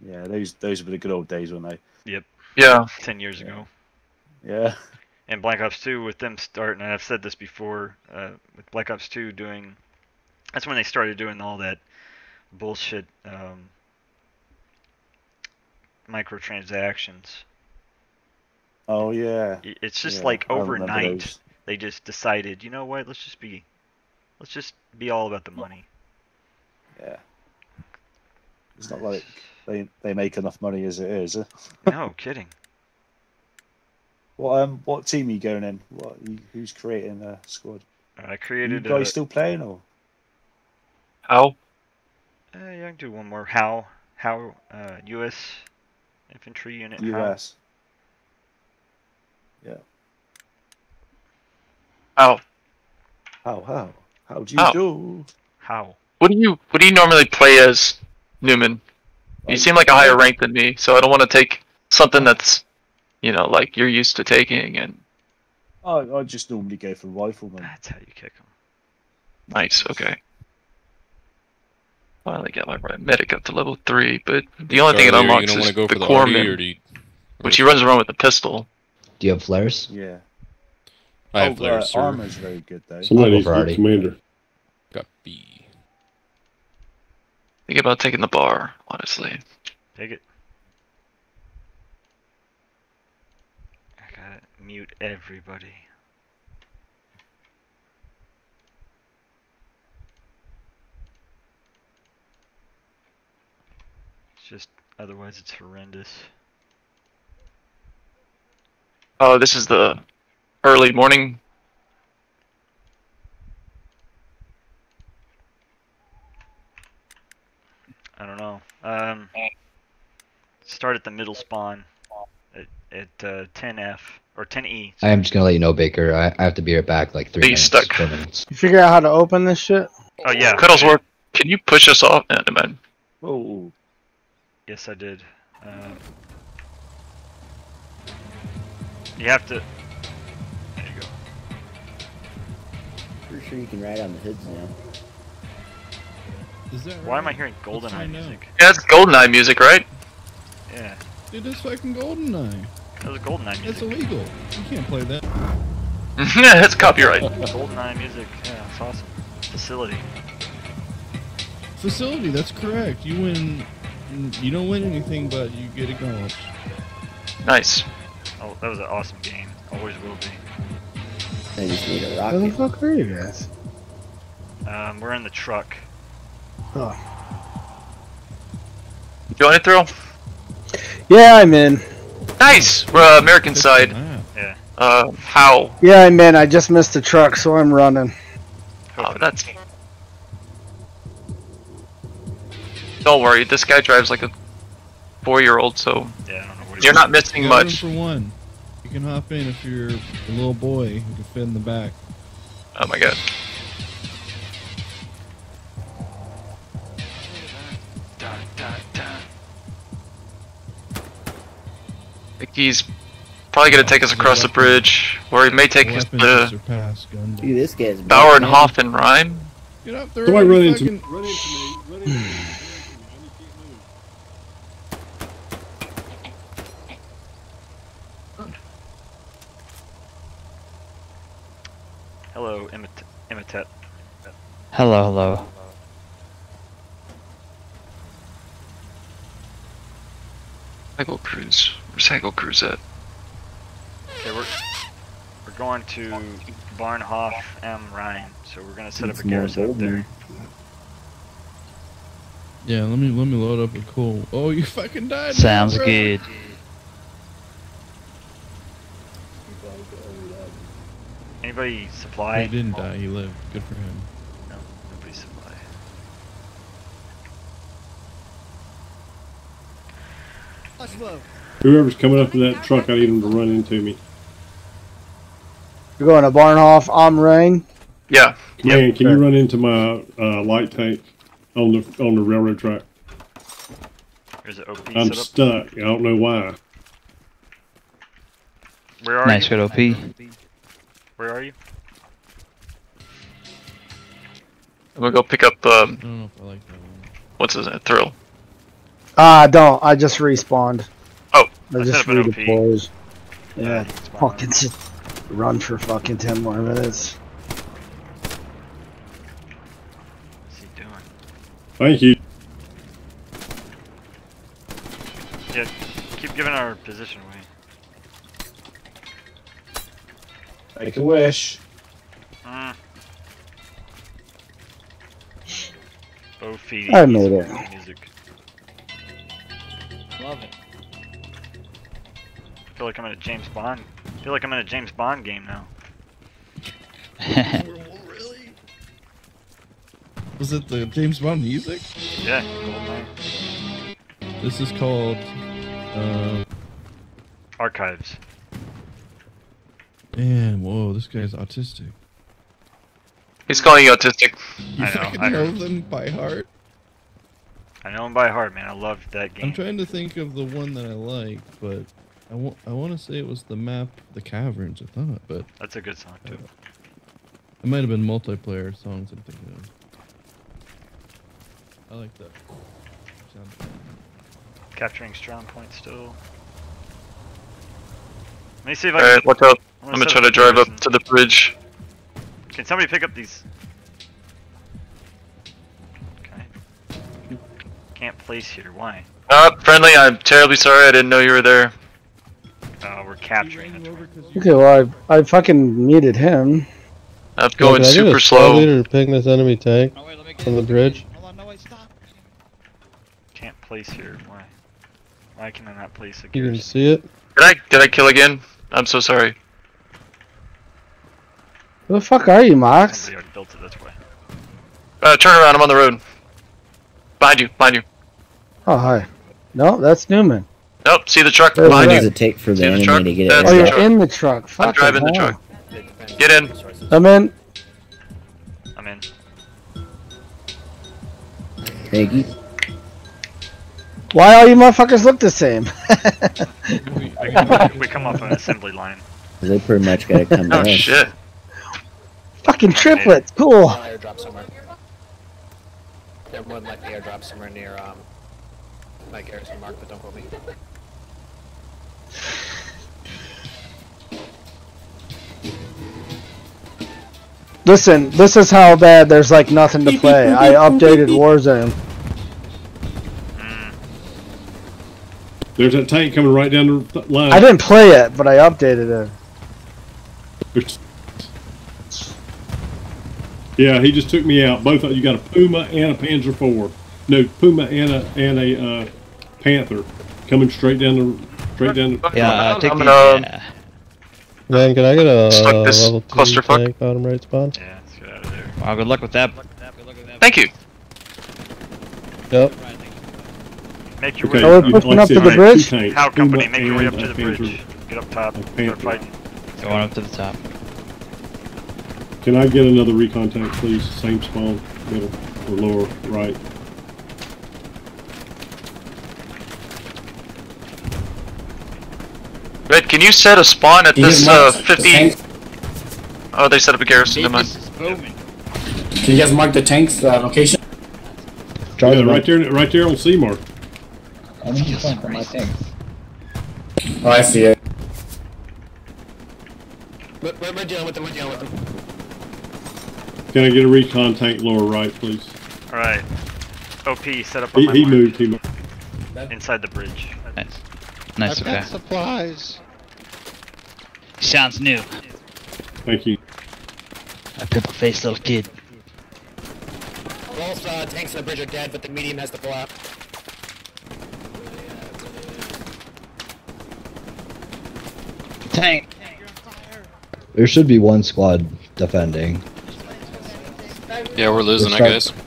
Yeah, those those were the good old days, weren't they? Yep. Yeah. Ten years ago. Yeah. And Black Ops 2, with them starting, and I've said this before, uh, with Black Ops 2 doing, that's when they started doing all that bullshit um, microtransactions. Oh yeah. It's just Yeah, like overnight, they just decided, you know what? Let's just be, let's just be all about the money. Yeah. It's not like they they make enough money as it is. no kidding. What um what team are you going in? What you, who's creating a squad? I Are you created. guys a, still playing or? How? Uh, yeah, I can do one more. How? How? Uh, U.S. infantry unit. How? US. Yeah. How? How how how do you How? do? How? What do you What do you normally play as, Newman? You seem like a higher rank than me, so I don't want to take something that's, you know, like you're used to taking. And I I just normally go for rifleman. That's how you kick them. nice, okay. Finally got my right medic up to level three, but the only thing it Charlie, are you unlocks is the for the arty, corpsman, you- which he runs around with a pistol. Do you have flares? Yeah. I have oh, flares, uh, sir. armor's very good though. Somebody I'll needs for to Artie. be commander. Got B. Think about taking the bar, honestly. Take it. I gotta mute everybody. It's just, otherwise it's horrendous. Oh, this is the early morning. I don't know. Um, start at the middle spawn at, at uh, 10F or 10E. I am just gonna let you know, Baker. I, I have to be right back like three Be minutes. stuck. Minutes. You figure out how to open this shit? Oh yeah. Cuddlesworth, can you push us off? No, never mind. Oh, Yes, I did. Um, you have to. There you go. Pretty sure you can ride on the hoods now. Is that Why am I hearing Let's GoldenEye find music? Yeah, it's GoldenEye music, right? Yeah, Dude, that's fucking GoldenEye. that was GoldenEye music. That's illegal. You can't play that. yeah, that's copyright. GoldenEye music. Yeah, it's awesome. Facility. Facility, that's correct. You win. You don't win anything, but you get a acknowledged. Nice. Oh, that was an awesome game. Always will be. I just need a rocket. Where the fuck are you guys? Um, we're in the truck. Oh. You want it, Thrill? Yeah, I'm in. Nice. We're uh, American side. Ah, Yeah. Uh, how? Yeah, I'm in. I just missed the truck, so I'm running. Oh, that's. Don't worry, this guy drives like a four-year-old, so Yeah, I don't know what you're not missing got room much. for one. You can hop in if you're a little boy who can fit in the back. Oh my god. I think he's probably gonna take us across the bridge, or he may take us Weapons to. Dude, this guy's Bauer and man. Hoff and Rhyme. Get up there. Somebody run already, into run into me. Run into me. Hello, Imit- Imitet. Hello, hello. Cycle Cruise. Where's Cycle Cruise at? Okay, we're we're going to Barnhof am Rhein, so we're gonna set up It's a more garrison up there. Yeah, let me let me load up a cool. Oh, you fucking died. now, Sounds bro. good. Anybody supply? He didn't die. He lived. Good for him. No, nobody supply. Whoever's coming up in that truck, I need them to run into me. You're going to Barnhof, I'm Rain. Yeah. Man, can you run into my uh, light tank on the on the railroad track? There's an OP I'm set stuck. I don't know why. Where are Nice you? good OP. Where are you? I'm gonna go pick up. Um, I don't know if I like that one. what's his name? Thrill. Ah, don't. I just respawned. Oh, I I just set up an redeployed. Yeah, Yeah, fucking just run for fucking 10 more minutes. What's he doing? Thank you. Yeah, keep giving our position away. Make a wish. Mm. Oh, feedy. I made it. Music. Love it. I feel like I'm in a James Bond. I feel like I'm in a James Bond game now. Really? Was it the James Bond music? Yeah, GoldenEye. This is called. Uh, Archives. Man, whoa, this guy's autistic. He's calling you autistic. You I know, fucking I know know. them by heart. I know him by heart, man. I love that game. I'm trying to think of the one that I like, but I want I want to say it was the map, the caverns. I thought, but That's a good song too. Uh, it might have been multiplayer songs. I'm thinking of. I like that. Capturing strong point still. Let me see if I Alright, can. watch out. I I'm gonna try to a drive up to the bridge. Can somebody pick up these? Okay. Can't place here. Why? Uh, friendly, I'm terribly sorry. I didn't know you were there. Uh, we're capturing it. Okay, well, I, I fucking muted him. I'm going Can I get super a squad slow. leader to ping this enemy tank on the bridge. Can't place here. Why? Why can I not place a You can garrison? see it. Did I did I kill again? I'm so sorry. Who the fuck are you, Mox? Somebody already built it this way. Uh, turn around. I'm on the road. Behind you. Behind you. Oh, hi. No, that's Newman. Nope. See the truck Where's behind that? What you. does it take for the the enemy truck? to get it? That's Oh, you're in the truck. I'm Fucking driving the truck. Get in. I'm in. I'm in. Thank you. Why all you motherfuckers look the same? we come off an assembly line. They pretty much gotta come to Oh us. shit. Fucking triplets. Cool. airdrop somewhere. They're more than likely airdrop somewhere near um my garrison mark, but don't quote me. Listen, this is how bad there's like nothing to play. I updated Warzone. There's that tank coming right down the line. I didn't play it, but I updated it. Yeah, he just took me out. Both of you got a Puma and a Panzer IV. No, Puma and a and a uh, Panther coming straight down the straight down the. Yeah, uh, take I'm gonna- yeah. Man, can I get a Stuck uh, this level two clusterfuck. tank bottom right spawn? Yeah, let's get out of there. Wow, good luck with that. Thank you. Yep. Make your Okay, way. Oh, you- pushing up to the I had two bridge? tanks, How company, Puma make your way up to the bridge. Get up top. Start fighting. Going up to the top. Can I get another recontact, please? Same spawn, middle or lower right. Red, can you set a spawn at this get uh, 50? Tank- Oh, they set up a garrison. Never mind. This is booming. Can you guys mark the tank's uh, location? Yeah, right there, right there on Seymour. I need to find my tank. Oh, I see it. We're, we're, we're dealing with them. We're dealing with them. Can I get a recon tank lower right, please? Alright. OP, set up on He, my he mark. moved. He moved. Inside the bridge. Nice. Nice, I've okay. got supplies. Sounds new. Thank you. A pimple faced little kid. Both uh, tanks on the bridge are dead, but the medium has to pull out. Tank. There should be one squad defending. Yeah, we're losing, I Let's guess.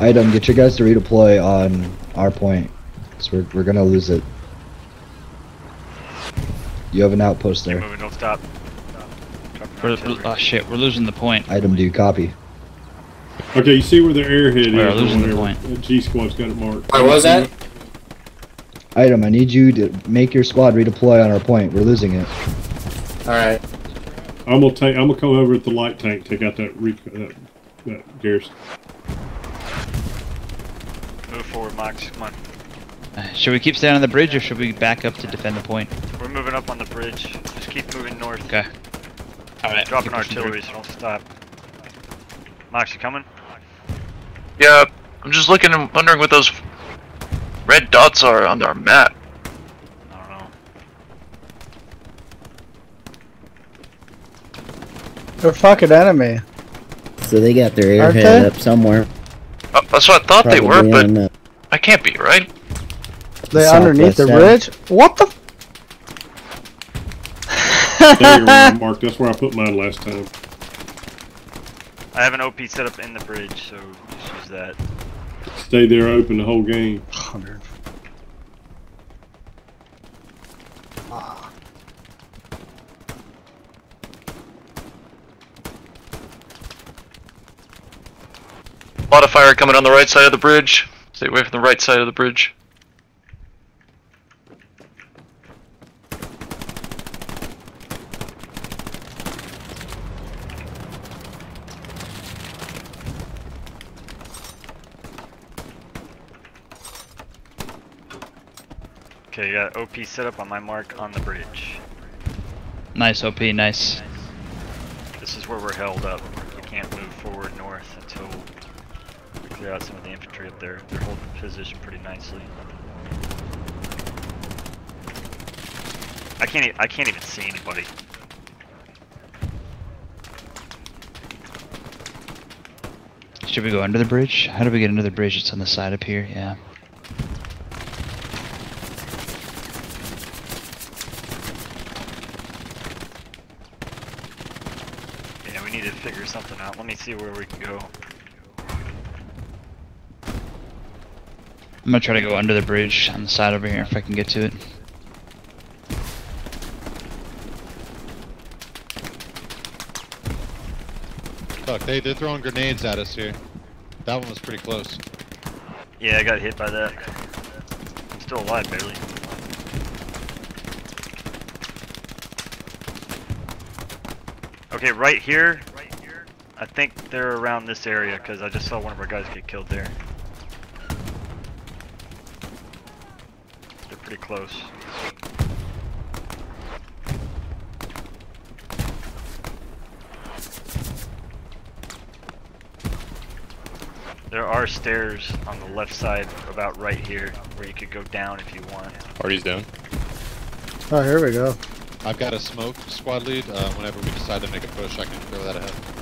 Item, get your guys to redeploy on our point. So we're, we're gonna lose it. You have an outpost Keep there. moving, don't stop. We're, oh shit, we're losing the point. Item, do you copy? Okay, you see where the airhead We're is? or losing the whatever. point. G squad's got it marked. Where was that? Item, I need you to make your squad redeploy on our point. We're losing it. All right. I'm gonna take. I'm gonna come over at the light tank. Take out that re- that, that Garrison. Move forward, Mox. Come on. Uh, Should we keep staying on the bridge or should we back up to defend the point? We're moving up on the bridge. Just keep moving north. Okay. Alright. Dropping artillery, so don't stop. Mox, you coming? Yeah, I'm just looking and wondering what those red dots are on our map. I don't know. They're fucking enemy. So they got their Aren't airhead up somewhere. Uh, that's what I thought they were, but the I can't be, right? They underneath the Southwest bridge? What the? There Mark. That's where I put mine last time. I have an OP set up in the bridge, so just use that. Stay there open the whole game. Hundred. A lot of fire coming on the right side of the bridge. Stay away from the right side of the bridge. Uh, got OP set up on my mark on the bridge. Nice OP, nice. This is where we're held up. We can't move forward north until we clear out some of the infantry up there. They're holding position pretty nicely. I can't. E I can't even see anybody. Should we go under the bridge? How do we get under the bridge? It's on the side up here, yeah. Yeah, we need to figure something out. Let me see where we can go. I'm gonna try to go under the bridge on the side over here if I can get to it. Fuck, they, they're throwing grenades at us here. That one was pretty close. Yeah, I got hit by that. I'm still alive, barely. Okay, right here. I think they're around this area because I just saw one of our guys get killed there. They're pretty close. There are stairs on the left side, about right here, where you could go down if you want. Party's down. Oh, here we go. I've got a smoke squad lead. Uh, whenever we decide to make a push, I can throw that ahead.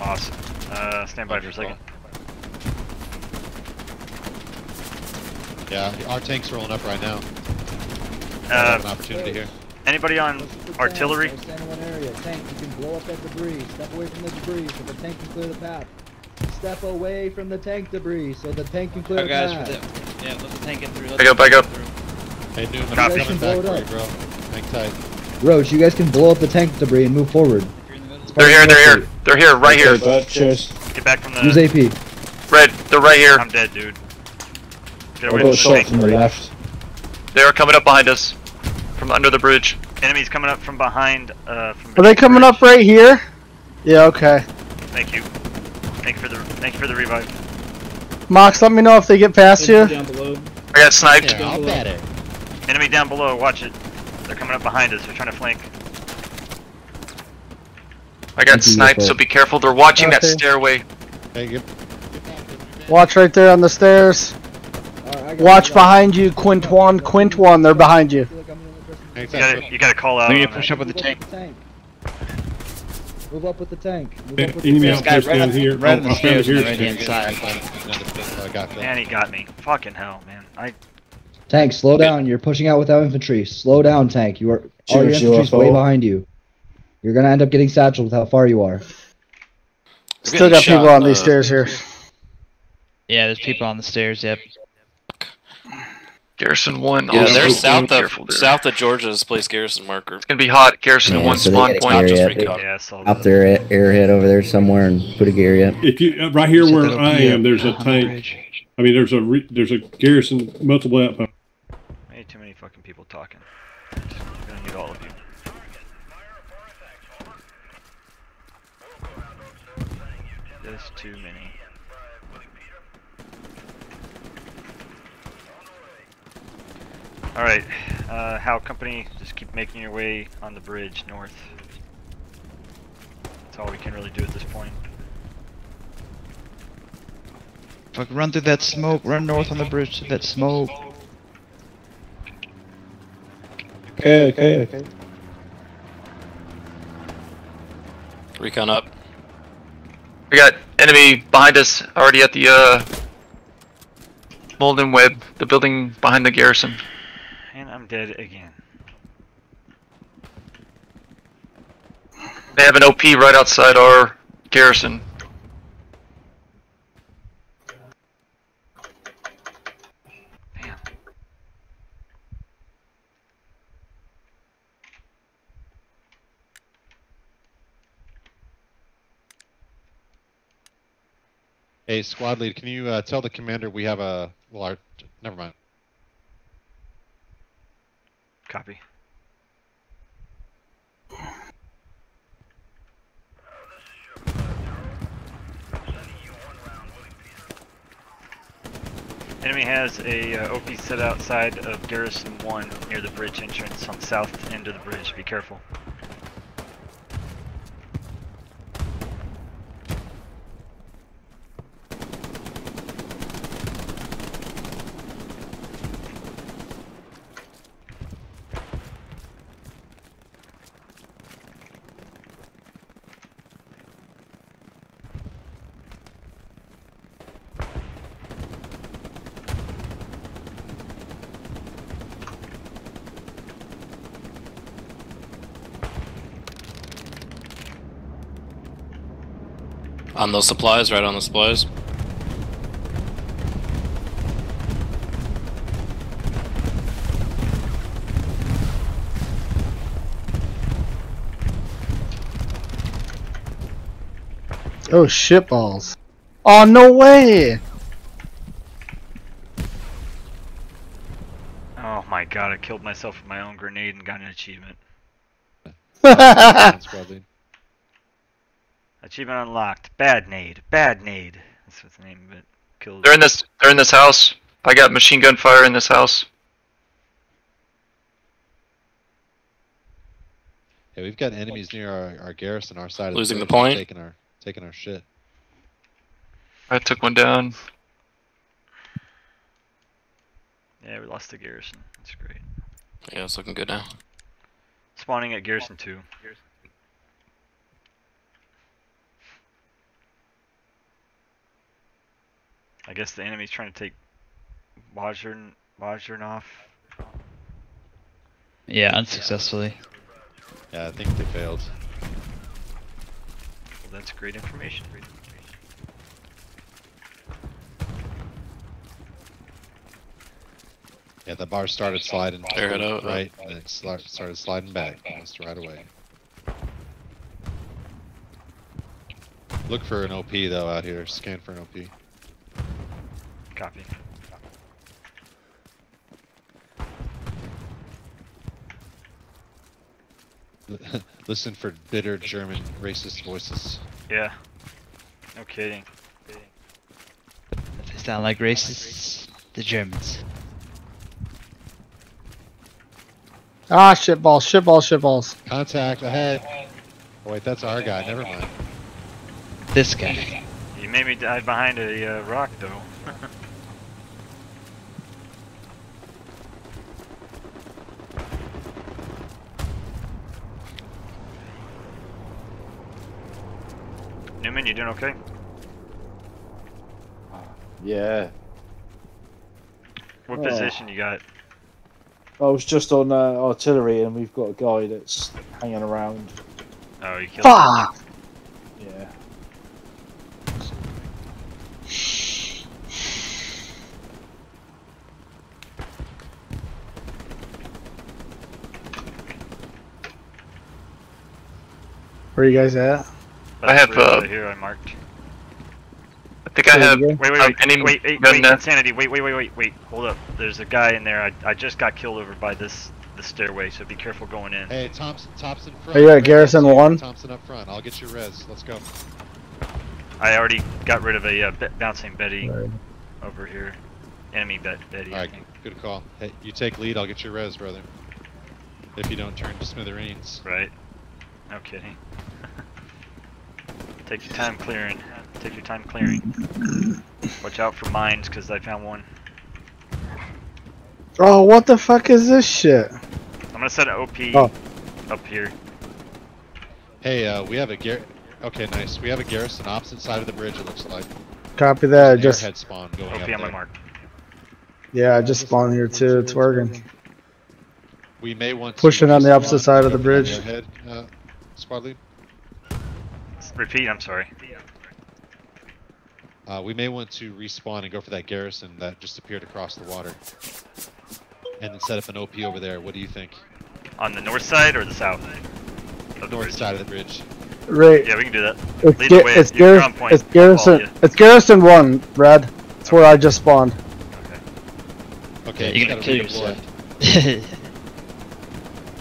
Awesome. Uh, stand by for a second. Yeah, our tank's rolling up right now. Uh, have an opportunity here. Anybody on artillery? Stand in one area. Tank, you can blow up that debris. Step away from the debris so the tank can clear the path. Step away from the tank debris so the tank can clear Oh, the guys, path. for the, yeah, let the tank get through. Back up, back up. Hey, Newman, Copy. I'm coming Blow back for you, up. bro. Hang tight. Roach, you guys can blow up the tank debris and move forward. It's part They're here, they're here. They're here, right here. Cheers. Get back from the... Use. AP. Red, they're right here. I'm dead, dude. Get I away got from the shot from the left. They are coming up behind us. From under the bridge. Enemies coming up from behind. Uh, from Are they the coming bridge. up right here? Yeah, okay. Thank you. Thank you for the. Thank you for the revive. Mox, let me know if they get past you. Down below. I got sniped. Yeah, I'll bet it. Enemy down below. Watch it. They're coming up behind us. They're trying to flank. I got Thank sniped, so be careful. They're watching that stairway. Hey, get, Watch right there on the stairs. Alright, I got Watch behind you, Quint one, Quint one. They're behind you. I feel like I'm gonna press hang You gotta. You gotta call out. We need to push that. up with the Move tank. up with the tank. Move up with the tank. Move up with the Enemy tank. outpost right down here. right on oh, the I found it stairs here. right hand Steve. side. I got that. Man, he got me. Fucking hell, man. I. Tank, slow down. You're pushing out without infantry. Slow down, tank. You are all your Cheers, infantry's way behind you. You're gonna end up getting satchel with how far you are. Still got people on these stairs here. Yeah, there's people on the stairs, yep. Garrison 1. Yeah, also they're south of there. south of Georgia's place garrison marker. It's gonna be hot. Garrison Yeah, 1 so they spawn point. just it. recon. Yeah, I saw Out that. airhead over there somewhere and put a gear up. If you uh, right here Set where I am, there's a tank. I mean, there's a re, there's a garrison multiple outpost. Way too many fucking people talking. I'm gonna need all of you. Just too many. Alright, uh, How Company, just keep making your way on the bridge north. That's all we can really do at this point. Fuck, run through that smoke. Run north on the bridge through that smoke. Okay, okay, okay. Recon up. We got enemy behind us, already at the uh, Molden Web, the building behind the garrison. And I'm dead again. They have an OP right outside our garrison. Hey, squad lead, can you uh, tell the commander we have a well, our, never mind. Copy. Enemy has a uh, OP set outside of Garrison 1 near the bridge entrance on the south end of the bridge. Be careful. On those supplies, right on the supplies. Oh shit balls. Oh no way! Oh my god, I killed myself with my own grenade and got an achievement. Squad lead. Achievement unlocked. Bad nade. Bad nade. That's what the name of it. Killed. They're in this. They're in this house. I got machine gun fire in this house. Yeah, we've got enemies near our, our garrison, our side. Losing of the bridge, point? Taking our taking our shit. I took one down. Yeah, we lost the garrison. That's great. Yeah, it's looking good now. Spawning at garrison 2. I guess the enemy's trying to take Wajern, Wajernov. Yeah, unsuccessfully. Yeah, I think they failed. Well, that's great information. Yeah, the bar started sliding Clear it out. right, and it started sliding back almost right away. Look for an OP though out here. Scan for an OP. Copy. Listen for bitter German racist voices. Yeah. No kidding. They sound like racists. The Germans. Ah shit balls, shit balls, shit balls. Contact ahead. Oh wait, that's our guy. Never mind. This guy. You made me die behind a uh, rock, though. Newman, you doing okay? Yeah. What Oh. position you got? I was just on uh, artillery and we've got a guy that's hanging around. Oh, you killed Fuck! Yeah. Where are you guys at? I have, Right uh, here I marked. I think I have, Wait, wait, have wait, wait, wait, wait, insanity. Wait, wait, wait, wait, wait. Hold up. There's a guy in there. I, I just got killed over by this the stairway, so be careful going in. Hey, Thompson, Thompson front. Are you at Garrison Thompson, one? Thompson up front. I'll get your res. Let's go. I already got rid of a uh, bouncing Betty over here. Enemy bet Betty. All I right, think. good call. Hey, you take lead. I'll get your res, brother. If you don't turn to smithereens. Right. No kidding. Take your time clearing. Take your time clearing. Watch out for mines, because I found one. Oh, what the fuck is this shit? I'm gonna set an OP Oh. up here. Hey, uh, we have a gar. Okay, nice. We have a garrison opposite side of the bridge. It looks like. Copy that. There's Just head spawn going OP up on my mark. yeah, I just spawned here too. It's working. We may want to Pushing on the opposite side of the bridge. airhead, uh, squad lead. Repeat. I'm sorry. Uh, we may want to respawn and go for that garrison that just appeared across the water, and then set up an OP over there. What do you think? On the north side or the south? Of the North bridge? side of the bridge. Right. Yeah, we can do that. It's, Lead Ga- the way. it's, You're on point. it's Garrison. It's Garrison one, Red. It's where I just spawned. Okay, Okay. you're you gonna gotta kill redeploy. yourself.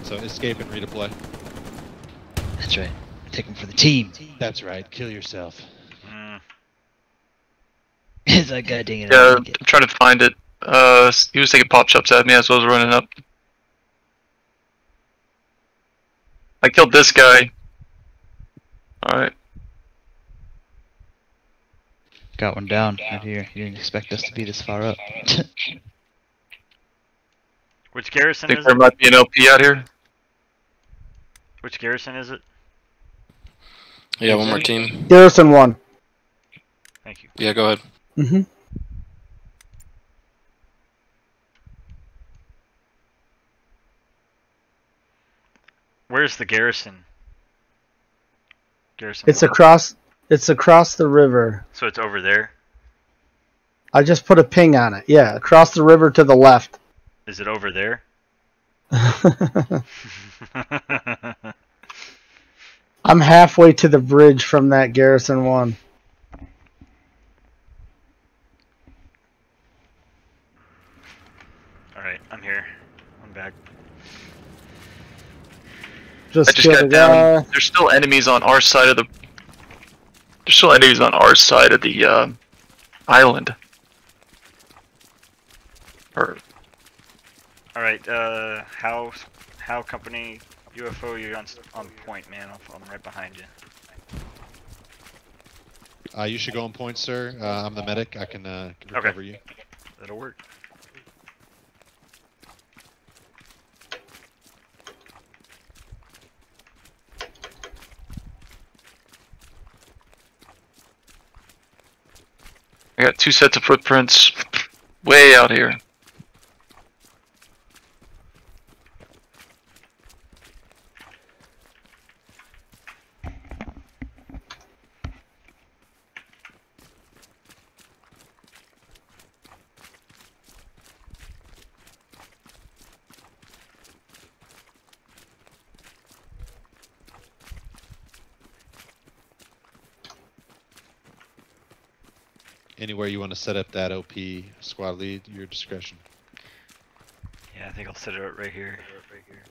So escape and redeploy. That's right. Take him for the team. That's right. Kill yourself. Mm, It's like, God dang it. Yeah, I'm it. trying to find it. Uh, he was taking pop shots at me as I was running up. I killed this guy. Alright. Got one down right here. You didn't expect us to be this far up. Which garrison think is there it? might be an LP out here. Which garrison is it? Yeah, one more team. Garrison one. Thank you. Yeah, go ahead. Mm-hmm. Where's the garrison? Garrison. It's one. across. It's across the river. So it's over there. I just put a ping on it. Yeah, across the river to the left. Is it over there? I'm halfway to the bridge from that Garrison one. All right, I'm here. I'm back. Just, I just killed got down. guy. There's still enemies on our side of the. There's still enemies on our side of the uh, island. Or All right, uh, how how company UFO you're on on point, man. I'm, I'm right behind you. Uh, you should go on point, sir. Uh, I'm the medic. I can uh, recover you. That'll work. I got two sets of footprints way out here. Anywhere you want to set up that OP squad lead, your discretion. Yeah, I think I'll set it up right here. Right here.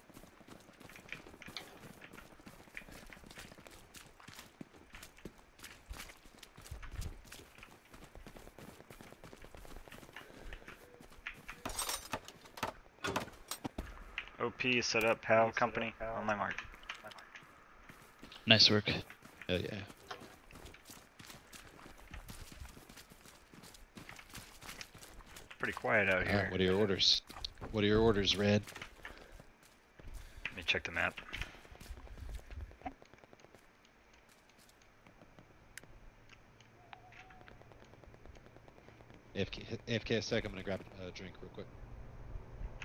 OP is set up, PAL company on my mark. nice work. Hell yeah. Pretty quiet out All here. right, what are your orders? What are your orders, Red? Let me check the map. AFK, AFK a sec. I'm gonna grab a drink real quick.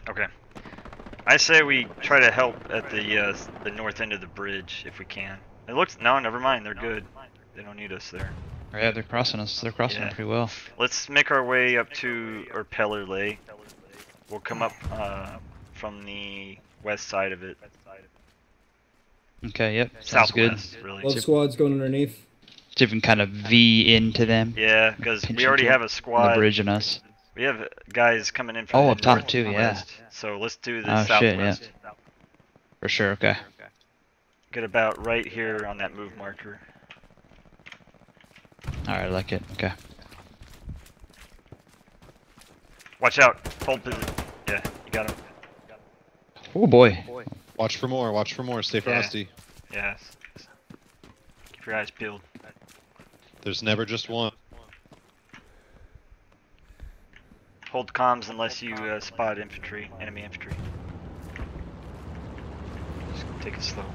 Okay. I say we try to help at the uh, the north end of the bridge if we can. It looks no, never mind. They're good. They don't need us there. Yeah, they're crossing us. They're crossing Yeah. pretty well. Let's make our way up to Erpeler Ley. We'll come up uh, from the west side of it. Okay, yep. Sounds good. Southwest, really. Love squad's going underneath. See if kind of V into them. Yeah, because we already have a squad. The bridge and us. We have guys coming in from Oh, the up top north too, yeah. west. So let's do the Oh shit, yeah. For sure, okay. Get about right here on that move marker. Alright, I like it. Okay. Watch out. Hold position. Yeah, you got him. Oh boy. boy. Watch for more. Watch for more. Stay Yeah. frosty. Yeah. Keep your eyes peeled. There's never just one. Hold comms unless you uh, spot infantry, enemy infantry. Just take it slow.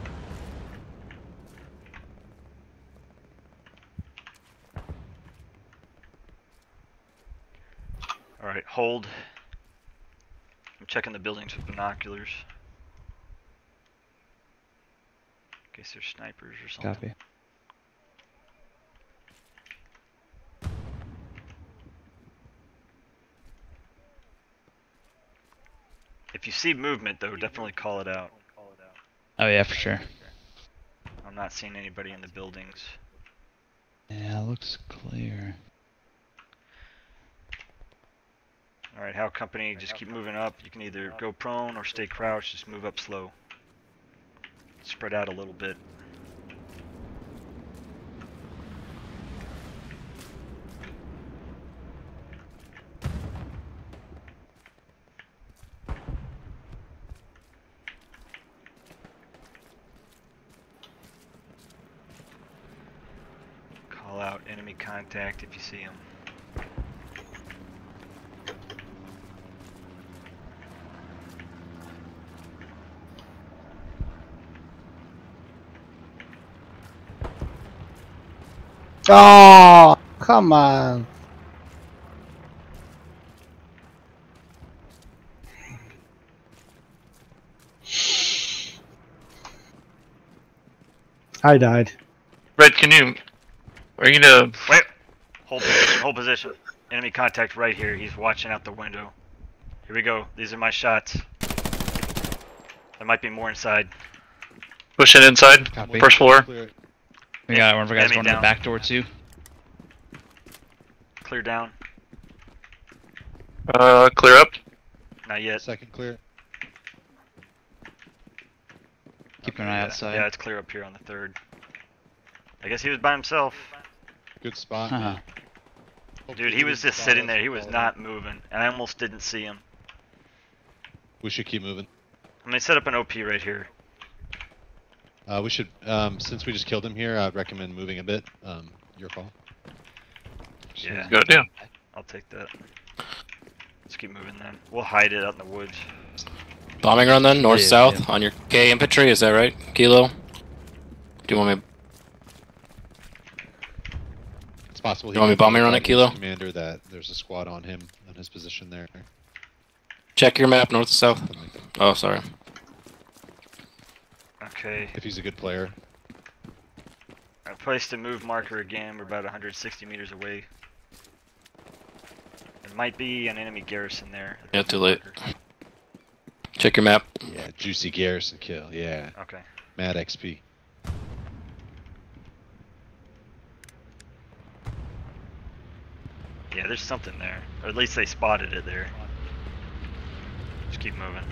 Alright, hold. I'm checking the buildings with binoculars. In case there's snipers or something. Copy. If you see movement though, definitely call it out. Oh yeah, for sure. I'm not seeing anybody in the buildings. Yeah, looks clear. Alright, how company, just keep moving up. You can either go prone or stay crouched, just move up slow. Spread out a little bit. Call out enemy contact if you see them. Oh, come on. I died. Red Canoe. Are you gonna? Wait. Hold position. Hold position. Enemy contact right here. He's watching out the window. Here we go. These are my shots. There might be more inside. Pushing inside. Copy. First floor. We got one of our guys Enemy going to the down. back door too. Clear down. Uh, clear up. Not yet. Second clear. Keep an eye Yeah, outside. Yeah, it's clear up here on the third. I guess he was by himself. Good spot. Uh-huh. Dude, he was just sitting there. He was not moving. And I almost didn't see him. We should keep moving. I'm gonna set up an OP right here. Uh, we should, um, since we just killed him here, I'd recommend moving a bit. Um, your call. Yeah. Go down. I'll take that. Let's keep moving then. We'll hide it out in the woods. Bombing run then, north Yeah, south on your K infantry. Is that right, Kilo? Do you want me? It's possible. You want me bombing run it, his Kilo? Commander, that there's a squad on him on his position there. Check your map, north to south. Oh, sorry. Okay. If he's a good player. I placed a move marker again. We're about 160 meters away. There might be an enemy garrison there. Yeah, too late. Check your map. Yeah, juicy Garrison kill. Yeah. Okay. Mad XP. Yeah, there's something there. Or at least they spotted it there. Just keep moving.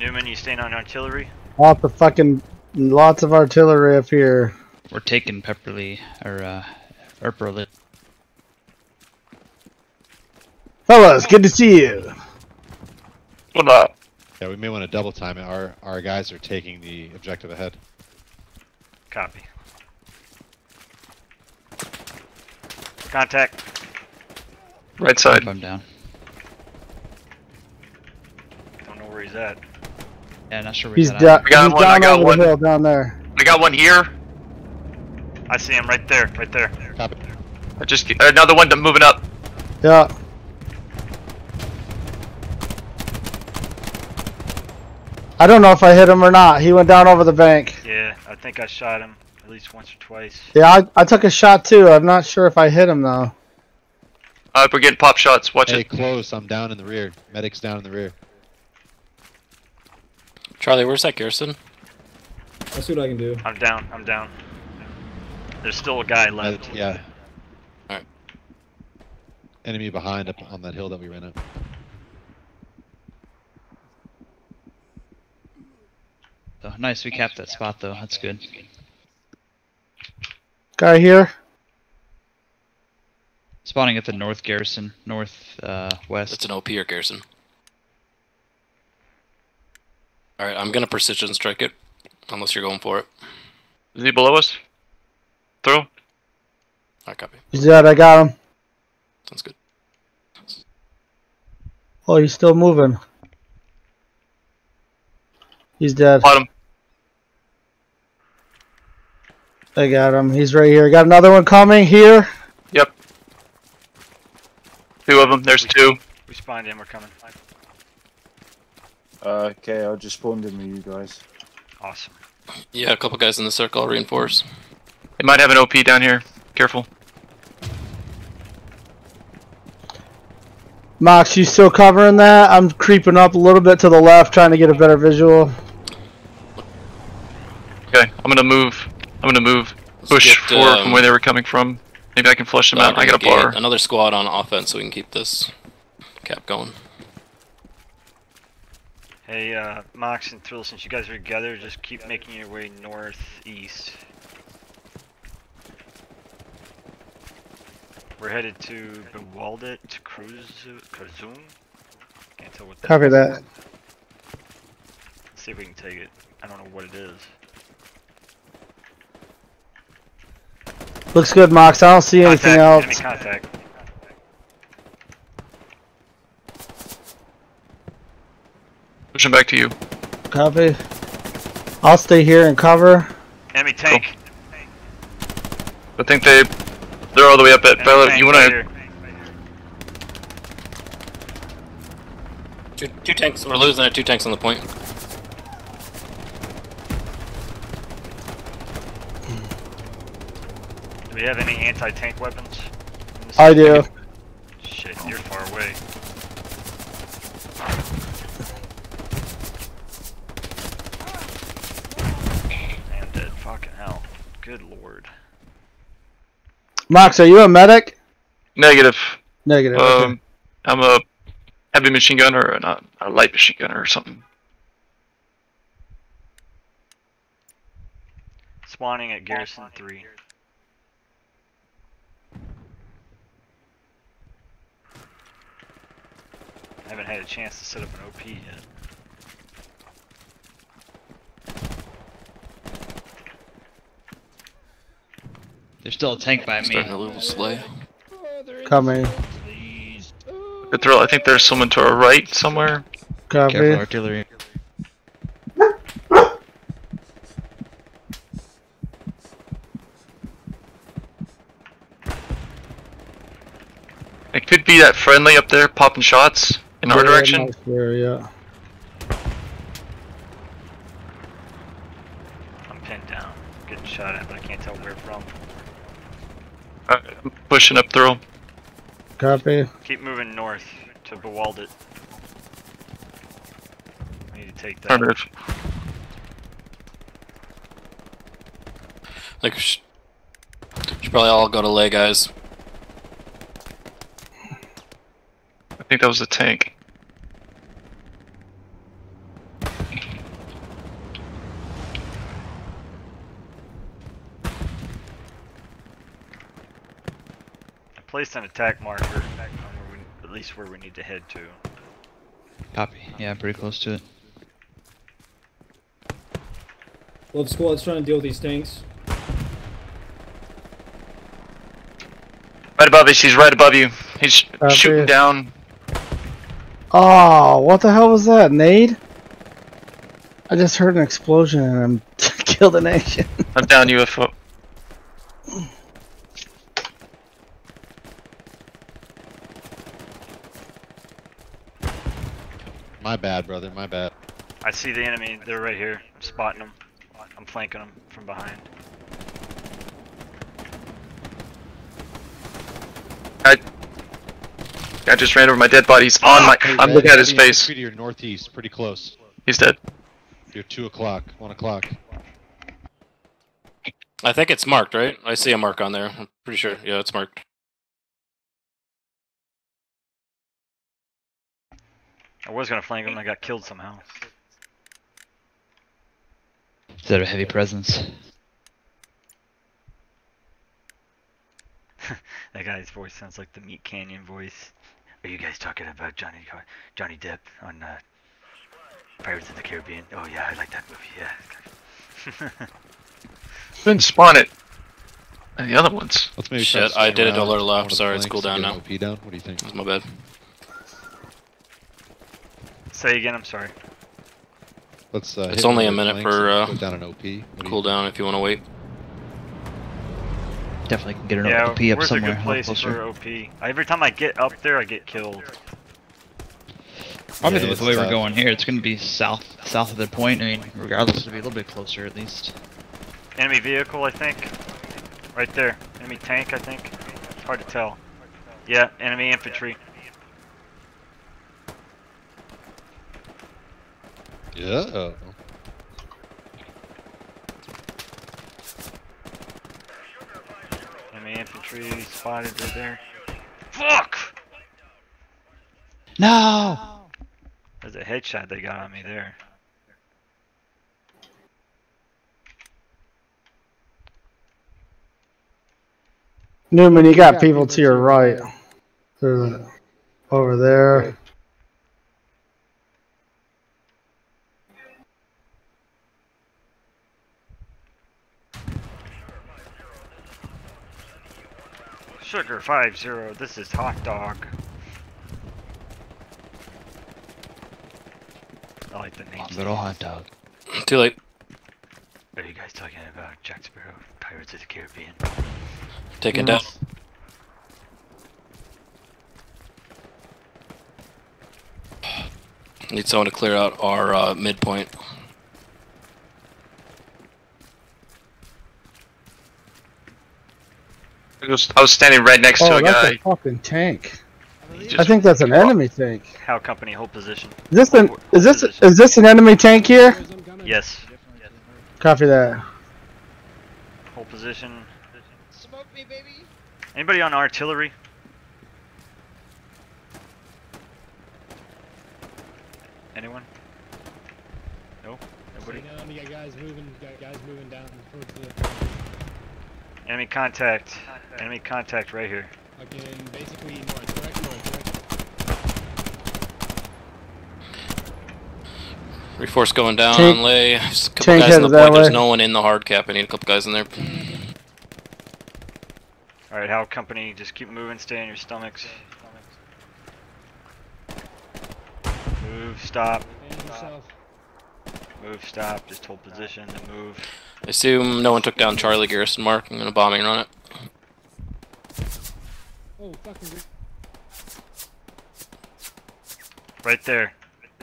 Newman, you staying on artillery? Lots of fucking, lots of artillery up here. We're taking Pepperly or uh, Erperlit. Fellas, good to see you. What up? Yeah, we may want to double time it. Our our guys are taking the objective ahead. Copy. Contact. Right side. I'm down. Don't know where he's at. Yeah, not sure where He's, he's, da- at. I got he's one, I down got over one. the hill down there. I got one here. I see him right there, right there. Copy. I just another one to moving up. Yeah. I don't know if I hit him or not. He went down over the bank. Yeah, I think I shot him at least once or twice. Yeah, I, I took a shot too. I'm not sure if I hit him though. Uh, we're getting pop shots. Watch Hey, it. close. I'm down in the rear. Medic's down in the rear. Charlie, where's that Garrison? I'll see what I can do. I'm down. I'm down. There's still a guy left. Uh, yeah. Alright. Enemy behind up on that hill that we ran up. Oh, nice, we capped that spot though. That's good. Guy here. Spawning at the north garrison, north uh, west. That's an OP or Garrison. Alright, I'm gonna precision strike it. Unless you're going for it. Is he below us? Throw. I copy. He's dead. I got him. Sounds good. Oh, he's still moving. He's dead. Bottom. I got him. He's right here. Got another one coming here. Yep. Two of them. There's two. We spawned in. We're coming. Uh, okay, I just spawned in with you guys. Awesome. Yeah, a couple guys in the circle, I'll reinforce. They might have an OP down here. Careful. Mox, you still covering that? I'm creeping up a little bit to the left, trying to get a better visual. Okay, I'm gonna move. I'm gonna move. Push get, forward from um, where they were coming from. Maybe I can flush them out. I got a Dagger bar. Another squad on offense so we can keep this cap going. Hey, uh, Mox and Thrill, since you guys are together, just keep making your way northeast. We're headed to Bewaldet, Cruz, Kazum. Can't tell what. Copy is. that. Let's see if we can take it. I don't know what it is. Looks good, Mox. I don't see anything else. Enemy contact. Pushing back to you. Copy. I'll stay here and cover. Enemy tank. I think they they're all the way up at Bella. You wanna? Two, two tanks. We're losing it. Two tanks on the point. Do we have any anti-tank weapons? I do. Shit, you're far away. I am dead. Fucking hell. Good lord. Mox, are you a medic? Negative. Negative. okay. Um, I'm a heavy machine gunner and a, a light machine gunner or something. Spawning at Garrison 3. I haven't had a chance to set up an OP yet. There's still a tank by me. Starting a little slay. Coming. Good thrill. I think there's someone to our right somewhere. Copy. Careful, artillery. It could be that friendly up there popping shots in our direction. nice there, yeah. I'm pinned down. Getting shot at, but I can't tell where from. Alright, I'm pushing up through. Copy. Keep moving north to Bewaldet. I need to take that. Affirmative. Like, we should, should probably all go to lay, guys. I think that was a tank. I placed an attack marker on where we, at least where we need to head to. Copy. Yeah, pretty close to it. Well, the squad's trying to deal with these tanks. Right above us. He's right above you. He's Copy. shooting down. Oh, what the hell was that? Nade? I just heard an explosion and I'm killed an Asian. I'm down UFO. My bad. My bad. I see the enemy. They're right here. I'm spotting them. I'm flanking them from behind. I I just ran over my dead body. He's on my. I'm looking at his face. infantry To your northeast, pretty close. He's dead. You're two o'clock, one o'clock. I think it's marked, right? I see a mark on there. I'm pretty sure. Yeah, it's marked. I was gonna flank him, and I got killed somehow. Is that a heavy presence? that guy's voice sounds like the Meat Canyon voice. Are you guys talking about Johnny Car- Johnny Depp on uh, Pirates of the Caribbean? Oh yeah, I like that movie. Yeah. Didn't spawn it. And the other ones. Let's maybe Shit, I did it around alert left. Sorry, it's flanks cooldown and now. get an OP down. What do you think? That's my bad. Say again. I'm sorry. Let's. Uh, It's only a minute for and uh, put down an OP. What do you cooldown if you want to wait. Definitely can get an yeah, OP up where's somewhere. a good place for. OP? Every time I get up there, I get killed. Probably Yeah, the it's way we're tough. going here, it's going to be south south of the point. I mean, regardless, it'll be a little bit closer at least. Enemy vehicle, I think. Right there. Enemy tank, I think. It's hard to tell. Yeah, enemy infantry. Yeah. Enemy infantry spotted right there. Fuck! No. There's a headshot they got on me there. Newman, you got people to your right. They're over there. Sugar five zero. This is hot dog. I like the name. Little hot dog. Too late. Are you guys talking about Jack Sparrow, Pirates of the Caribbean? Taken down. Need someone to clear out our uh, midpoint. I was, I was standing right next to Oh, a that's guy. a fucking tank. I think that's an enemy tank. How company hold position? Is this an is this is this an enemy tank here? Yes. Copy that. Hold position. Smoke me, baby. Anybody on artillery? Anyone? No. Nobody. down, you got guys moving, got guys moving down towards the Enemy contact. Enemy contact right here. fucking basically north, direct north, direct Reforce going down Tank- on lay. Just a couple tank guys in the headed that point. There's no one in the hard cap. I need a couple guys in there. Alright, how company, just keep moving, stay on your stomachs. Move, stop. Move, stop, just hold position, then move. I assume no one took down Charlie Garrison Mark. I'm gonna bombing run it. Oh, fucking. Right there.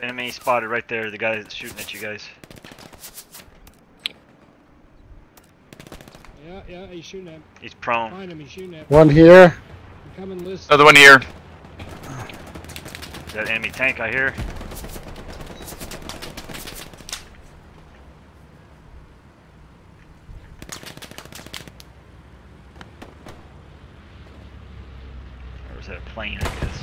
Enemy spotted right there, the guy that's shooting at you guys. Yeah, yeah, he's shooting at. He's prone. Find him, he's shooting at. One here. I'm listen. Another one here. Is that enemy tank I hear? Or was that a plane, I guess?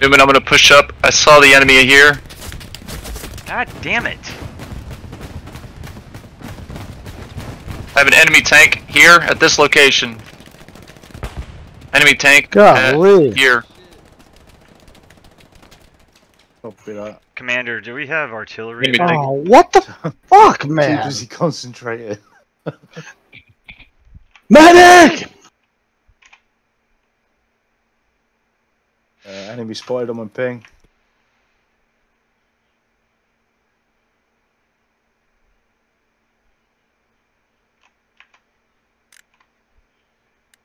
Newman, I'm gonna push up. I saw the enemy here. God damn it! I have an enemy tank here at this location. Enemy tank Golly. at here. Copy that. Commander, do we have artillery? Oh, what the fuck, Too man? busy concentrating. Medic! Uh, enemy spotted on my ping.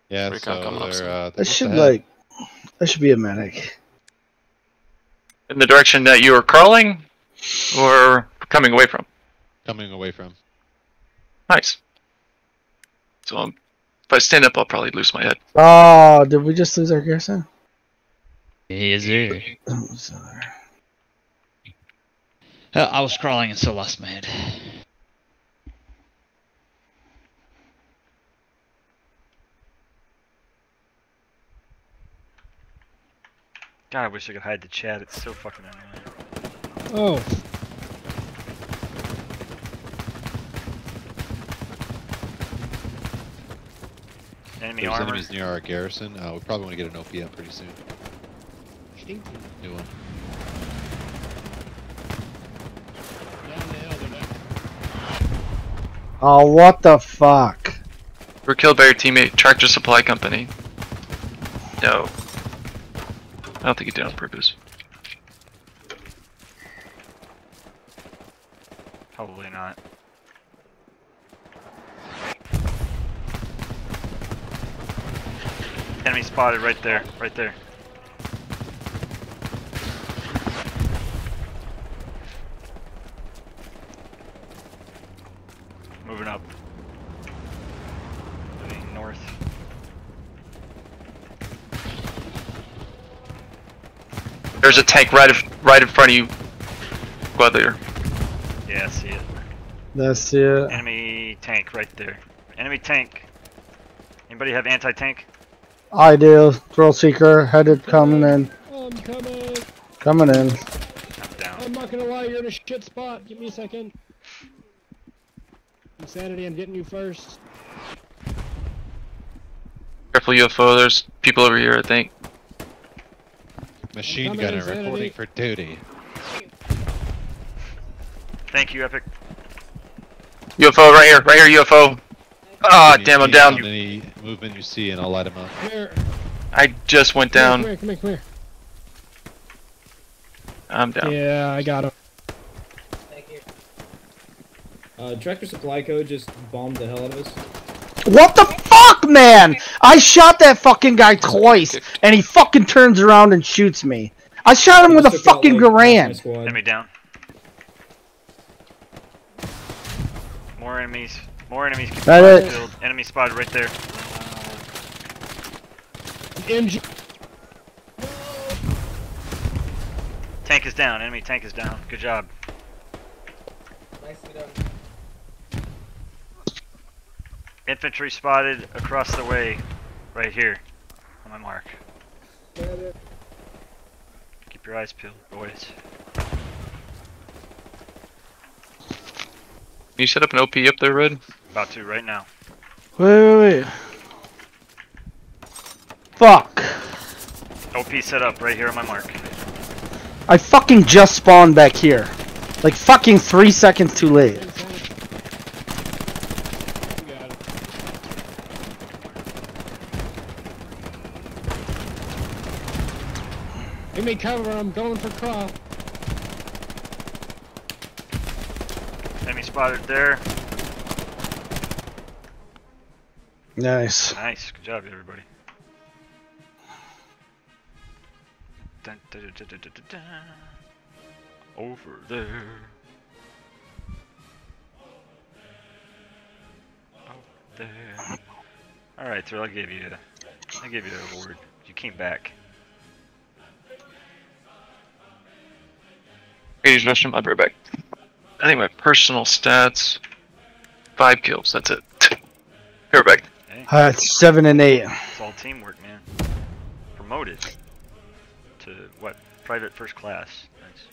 Yeah, Recon so coming they're, uh, I they're should ahead. like. I should be a medic. In the direction that you were crawling, or coming away from. coming away from. Nice. So um, if I stand up, I'll probably lose my head. Oh, did we just lose our garrison? Yes, sir. Oh, sorry. Uh, I was crawling and so lost my head. God, I wish I could hide the chat. It's so fucking annoying. Oh. Enemy There's armor. enemies near our garrison. Uh, we probably want to get an OP pretty soon. New one. Oh, what the fuck? We're killed by your teammate, Tractor Supply Company. No. I don't think he did on purpose. Probably not. Enemy spotted right there, right there. Moving up. Moving north. There's a tank right, of, right in front of you, squad leader. Yeah, I see it. That's it. Enemy tank right there. Enemy tank. Anybody have anti-tank? I do. Thrill Seeker headed coming in. I'm coming. Coming in. I'm not gonna lie, you're in a shit spot. Give me a second. Insanity, I'm getting you first. Careful UFO, there's people over here, I think. Machine Coming, gunner Insanity. reporting for duty. Thank you, Epic. UFO right here, right here, UFO. Ah, Any damn, I'm down. Any movement you see, and I'll light him up. Come here. I just went Come down. here, come here, come here. I'm down. Yeah, I got him. Thank Uh, Tractor Supply Co. just bombed the hell out of us. What the fuck, man? I shot that fucking guy twice, and he fucking turns around and shoots me. I shot him with a Just out, fucking like, Garand. squad. Enemy down. More enemies. More enemies. Keep That the field. Enemy spotted right there. MG. Tank is down. Enemy tank is down. Good job. Nicely done. Infantry spotted across the way. Right here. On my mark. Keep your eyes peeled, boys. Can you set up an OP up there, Red? About to right now. Wait, wait, wait. Fuck. OP set up right here on my mark. I fucking just spawned back here. Like fucking three seconds too late. Give me cover, I'm going for Croft. Enemy spotted there. Nice. Nice. Good job, everybody. Dun, dun, dun, dun, dun, dun, dun, dun. Over there. Over there. Alright, Thrill, I gave you a, I gave you an award. You came back. Ladies and I'll be right back. I think my personal stats, five kills. That's it. Be right back. Uh, seven and eight. It's all teamwork, man. Promoted to what? Private first class. Nice.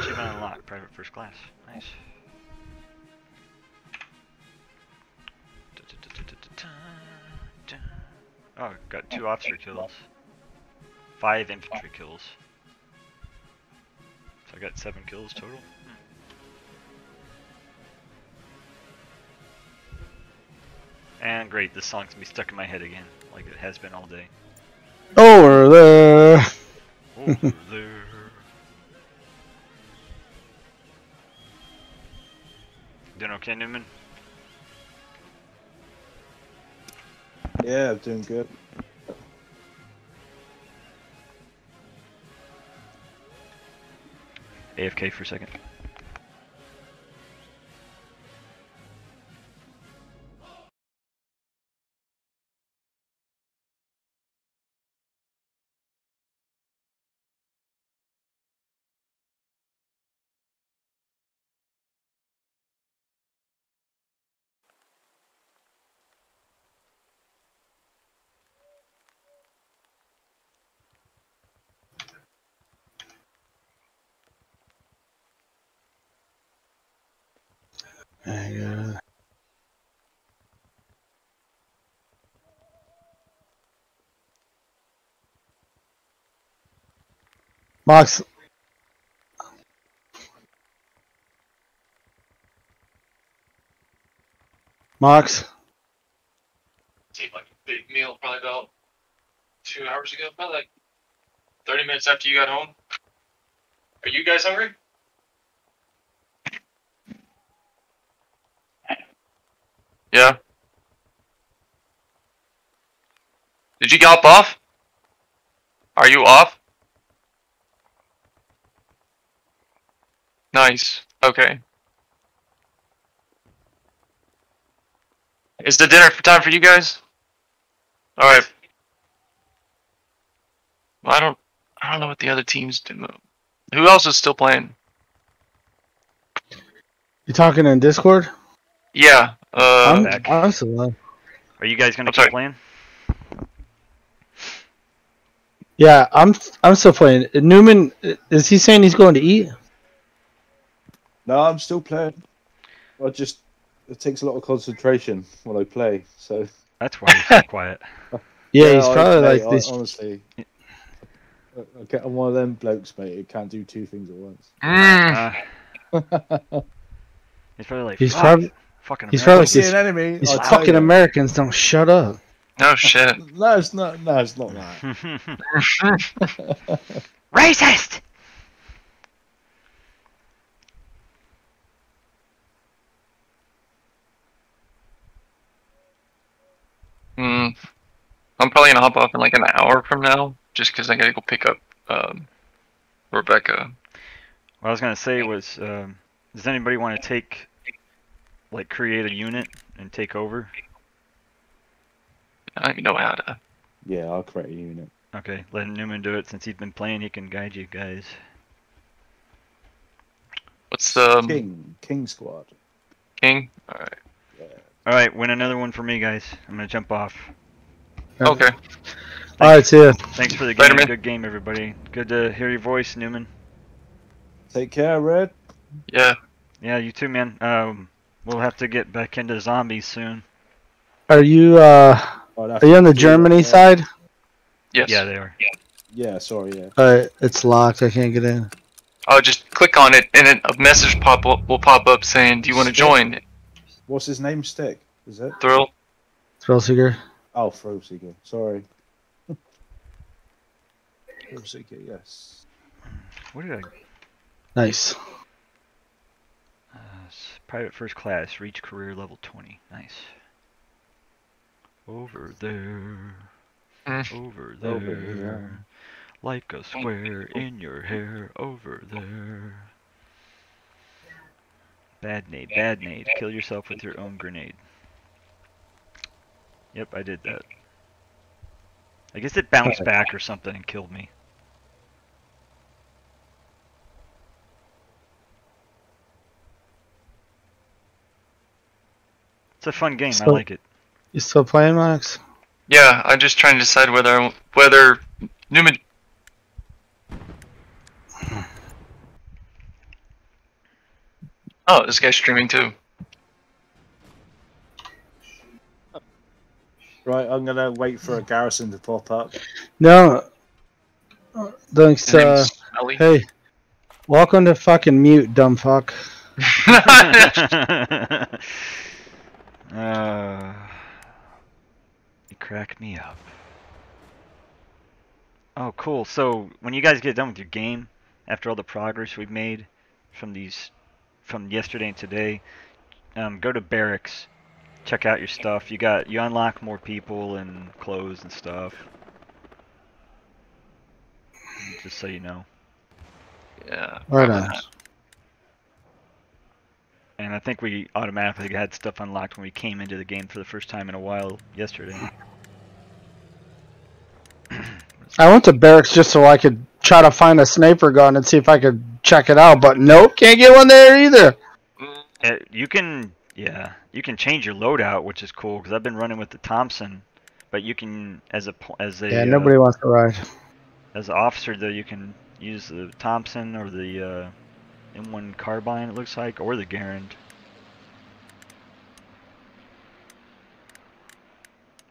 Achievement unlocked. Private first class. Nice. Oh, got two officer kills. Five infantry kills. So I got seven kills total. And great, this song's gonna be stuck in my head again, like it has been all day. Over there. Over there. Doing okay, Newman? Yeah, I'm doing good. AFK for a second. Mox. Mox. Ate like a big meal probably about two hours ago, probably like thirty minutes after you got home. Are you guys hungry? Yeah. Did you hop off? Are you off? Nice. Okay. Is the dinner time for you guys? All right. Well, I don't. I don't know what the other teams do. Who else is still playing? You talking in Discord? Yeah. Uh, I'm, I'm still on. Are you guys gonna I'm keep sorry. playing? Yeah, I'm I'm still playing. Newman, is he saying he's going to eat? No, I'm still playing. I just it takes a lot of concentration when I play. So That's why he's so quiet. Yeah, he's I- probably mate, like I- this. Honestly, I- I get I'm one of them blokes, mate. It can't do two things at once. Uh, he's probably like. He's "Fuck, probably fucking. he's probably like See an enemy, these I'll fucking you. Americans don't shut up. No shit. No, it's not. No, it's not that. Racist. I'm probably gonna hop off in like an hour from now, just 'cause I gotta go pick up um, Rebecca. What I was gonna say was, um, does anybody want to take, like, create a unit and take over? I don't even know how to. Yeah, I'll create a unit. Okay, let Newman do it since he's been playing. He can guide you guys. What's the um, King King Squad. King? All right. All right, win another one for me, guys. I'm gonna jump off. Okay. All right, see ya. Thanks for the game. man. Good game, everybody. Good to hear your voice, Newman. Take care, Red. Yeah. Yeah, you too, man. Um, we'll have to get back into zombies soon. Are you uh I'd are you on the Germany that, side? Yes. Yeah, they are. Yeah, sorry, yeah. Alright, it's locked. I can't get in. Oh, just click on it, and then a message pop up will pop up saying, "Do you want to join?" What's his name? Stick. Is it? Thrill. Thrill Seeker. Oh, Thrillseeker. Sorry. Thrillseeker, yes. What did I? Nice. Uh, private first class, reach career level 20. Nice. Over there. Over there. Over here. Like a square in your hair. Over there. Bad nade, bad nade. Kill yourself with your own grenade. Yep, I did that. I guess it bounced back or something and killed me. It's a fun game. I like it. You still playing, Max? Yeah, I'm just trying to decide whether whether Newman. Hmm. Oh, this guy's streaming too. Right, I'm gonna wait for a garrison to pop up. No. Thanks, His name's uh, Smelly. hey. Welcome to fucking mute, dumb fuck. uh, you crack me up. Oh, cool. So when you guys get done with your game, after all the progress we've made from these, from yesterday and today, um, go to barracks, check out your stuff. You got you unlock more people and clothes and stuff. Just so you know. Yeah. Right probably on. And I think we automatically had stuff unlocked when we came into the game for the first time in a while yesterday. I went to barracks just so I could try to find a sniper gun and see if I could check it out, but nope, can't get one there either. Uh, you can, yeah, you can change your loadout, which is cool because I've been running with the Thompson, but you can as a as a yeah nobody uh, wants to ride. As an officer though, you can use the Thompson or the uh, M1 carbine. It looks like or the Garand.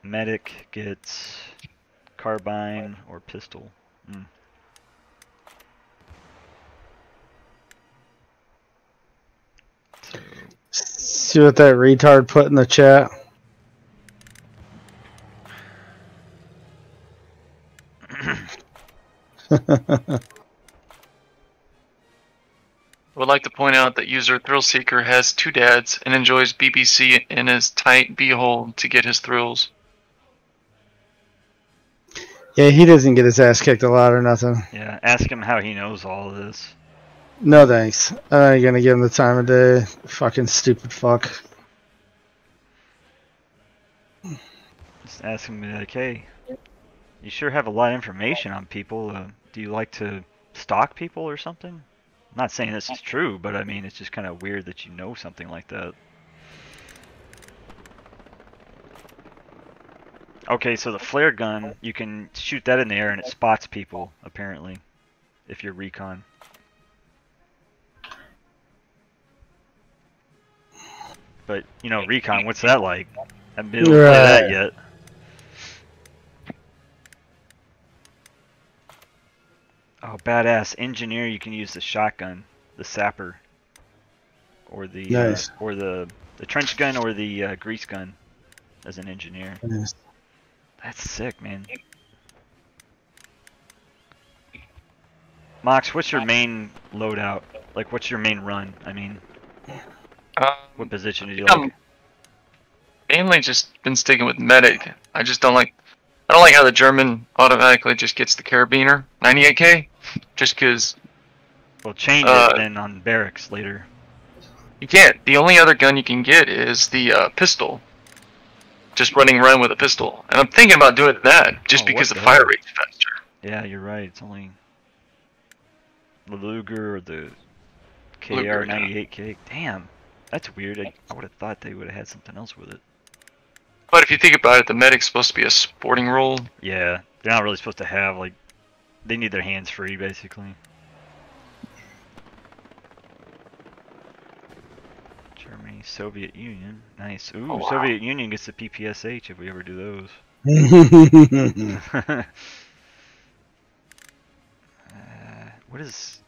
Medic gets carbine or pistol. Mm. See what that retard put in the chat? I would like to point out that user Thrillseeker has two dads and enjoys BBC in his tight beehole to get his thrills. yeah, he doesn't get his ass kicked a lot or nothing. Yeah, ask him how he knows all of this. No thanks. I ain't gonna give him the time of day. Fucking stupid fuck. Just ask him like, hey, you sure have a lot of information on people. Uh, do you like to stalk people or something? I'm not saying this is true, but I mean it's just kind of weird that you know something like that. Okay, so the flare gun, you can shoot that in the air and it spots people, apparently, if you're recon. But, you know, recon, what's that like? I haven't been able to play that yet. Oh, badass. Engineer, you can use the shotgun, the sapper, or the uh, or the the trench gun or the uh, grease gun as an engineer. Nice. That's sick, man. Mox, what's your main loadout? Like, what's your main run? I mean, what position do you Um, like? mainly just been sticking with medic. I just don't like. I don't like how the German automatically just gets the Karabiner 98k, just because Well, change uh, it then on barracks later. you can't. The only other gun you can get is the uh, pistol. Just running around with a pistol, and I'm thinking about doing that just Oh, because the the fire rate's faster. Yeah, you're right. It's only the Luger or the Kar 98K. Damn, that's weird. I, I would have thought they would have had something else with it. But if you think about it, the medic's supposed to be a sporting role. Yeah, they're not really supposed to have like they need their hands free basically. Germany, Soviet Union, nice. Ooh, Oh, wow. Soviet Union gets the PPSH if we ever do those. uh, what is?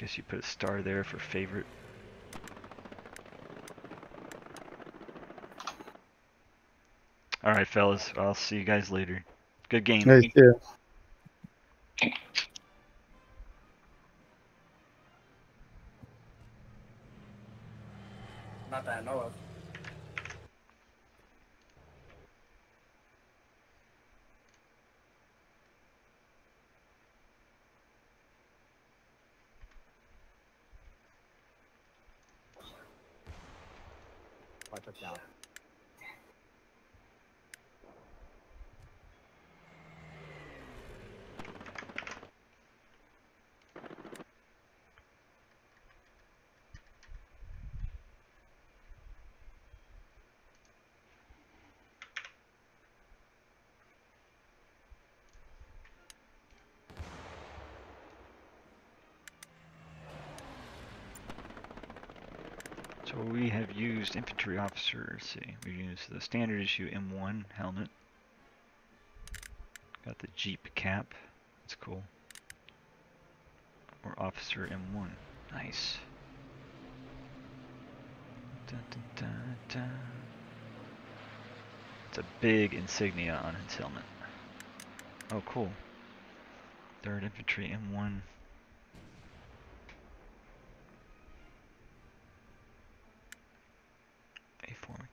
Guess you put a star there for favorite. All right, fellas. I'll see you guys later. Good game. Nice, yeah. Not that I know of. Watch it down. So we have used infantry officer. Let's see, we used the standard issue M1 helmet. Got the Jeep cap. That's cool. Or officer M1. Nice. Dun, dun, dun. It's a big insignia on his helmet. Oh, cool. Third infantry M1.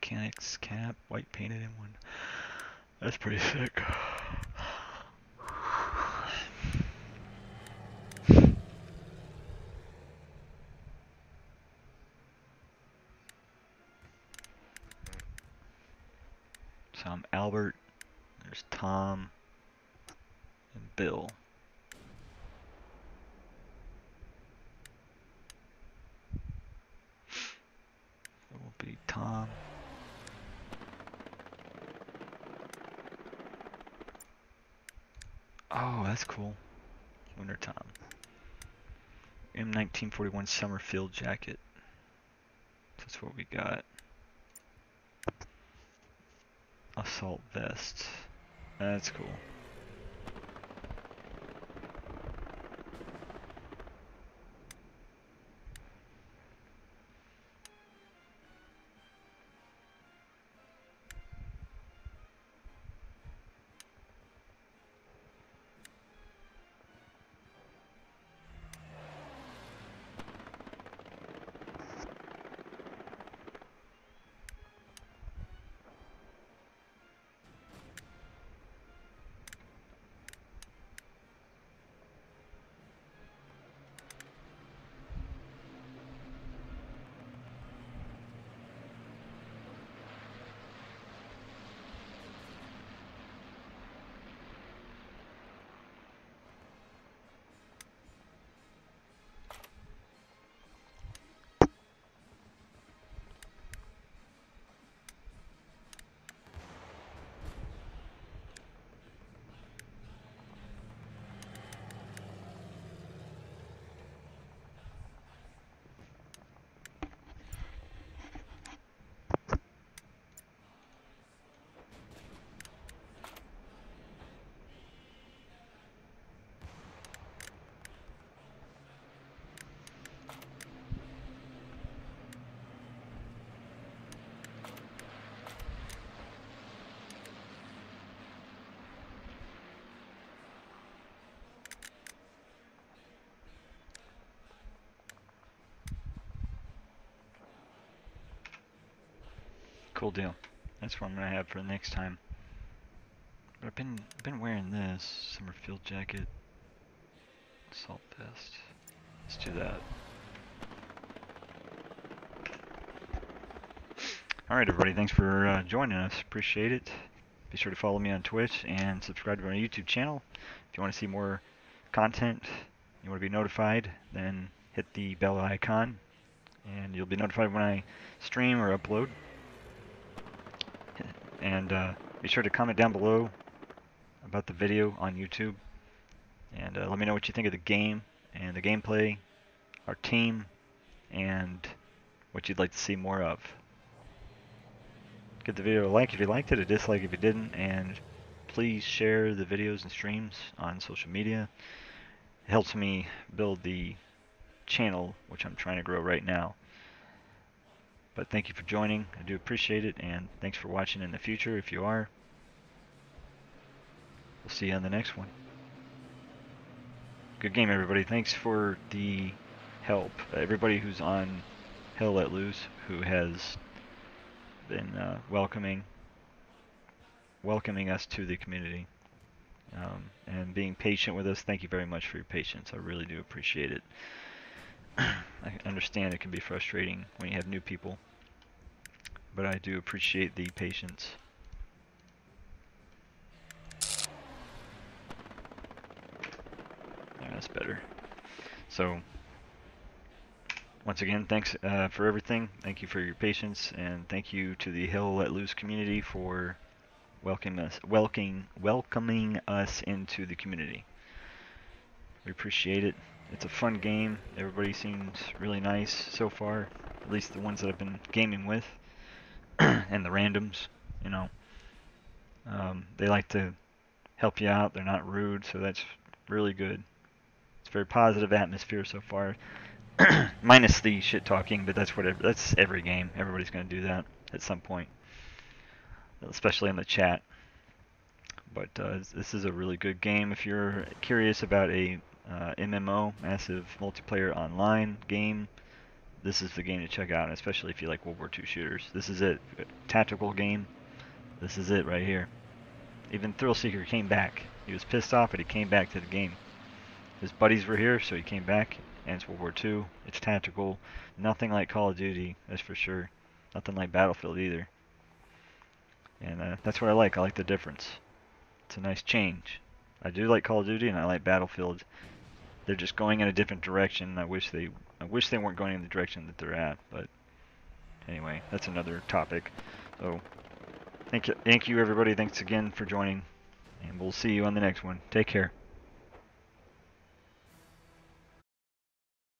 Mechanics cap, white painted M1. That's pretty sick. So I'm Albert, there's Tom, and Bill. Will be Tom. Oh, that's cool. Wintertime. M1941 summer field jacket. That's what we got. Assault vest. That's cool. Cool deal. That's what I'm gonna have for the next time. But I've been been wearing this summer field jacket, assault vest. Let's do that. All right, everybody. Thanks for uh, joining us. Appreciate it. Be sure to follow me on Twitch and subscribe to my YouTube channel. If you want to see more content, you want to be notified, then hit the bell icon, and you'll be notified when I stream or upload. And uh, be sure to comment down below about the video on YouTube. And uh, let me know what you think of the game and the gameplay, our team, and what you'd like to see more of. Give the video a like if you liked it, a dislike if you didn't, and please share the videos and streams on social media. It helps me build the channel, which I'm trying to grow right now. But thank you for joining. I do appreciate it, and thanks for watching in the future if you are. We'll see you on the next one. Good game, everybody. Thanks for the help. Everybody who's on Hell Let Loose, who has been uh, welcoming welcoming us to the community um, and being patient with us. Thank you very much for your patience. I really do appreciate it. I understand it can be frustrating when you have new people, but I do appreciate the patience. Yeah, that's better. So, once again, thanks uh, for everything. Thank you for your patience, and thank you to the Hell Let Loose community for welcoming us, welcoming, welcoming us into the community. We appreciate it. It's a fun game. Everybody seems really nice so far, at least the ones that I've been gaming with, and the randoms. You know, um, they like to help you out. They're not rude, so that's really good. It's very positive atmosphere so far. minus the shit talking, but that's whatever. That's every game. Everybody's going to do that at some point, especially in the chat. But uh, this is a really good game. If you're curious about a uh, MMO, massive multiplayer online game, this is the game to check out, especially if you like World War II shooters. This is it. Tactical game. This is it right here. Even Thrillseeker came back. He was pissed off, but he came back to the game. His buddies were here, so he came back and it's World War II. It's tactical. Nothing like Call of Duty, that's for sure. Nothing like Battlefield either. And uh, that's what I like. I like the difference. It's a nice change. I do like Call of Duty and I like Battlefield. They're just going in a different direction. I wish they I wish they weren't going in the direction that they're at, but anyway, that's another topic. So thank you thank you everybody. Thanks again for joining. And we'll see you on the next one. Take care.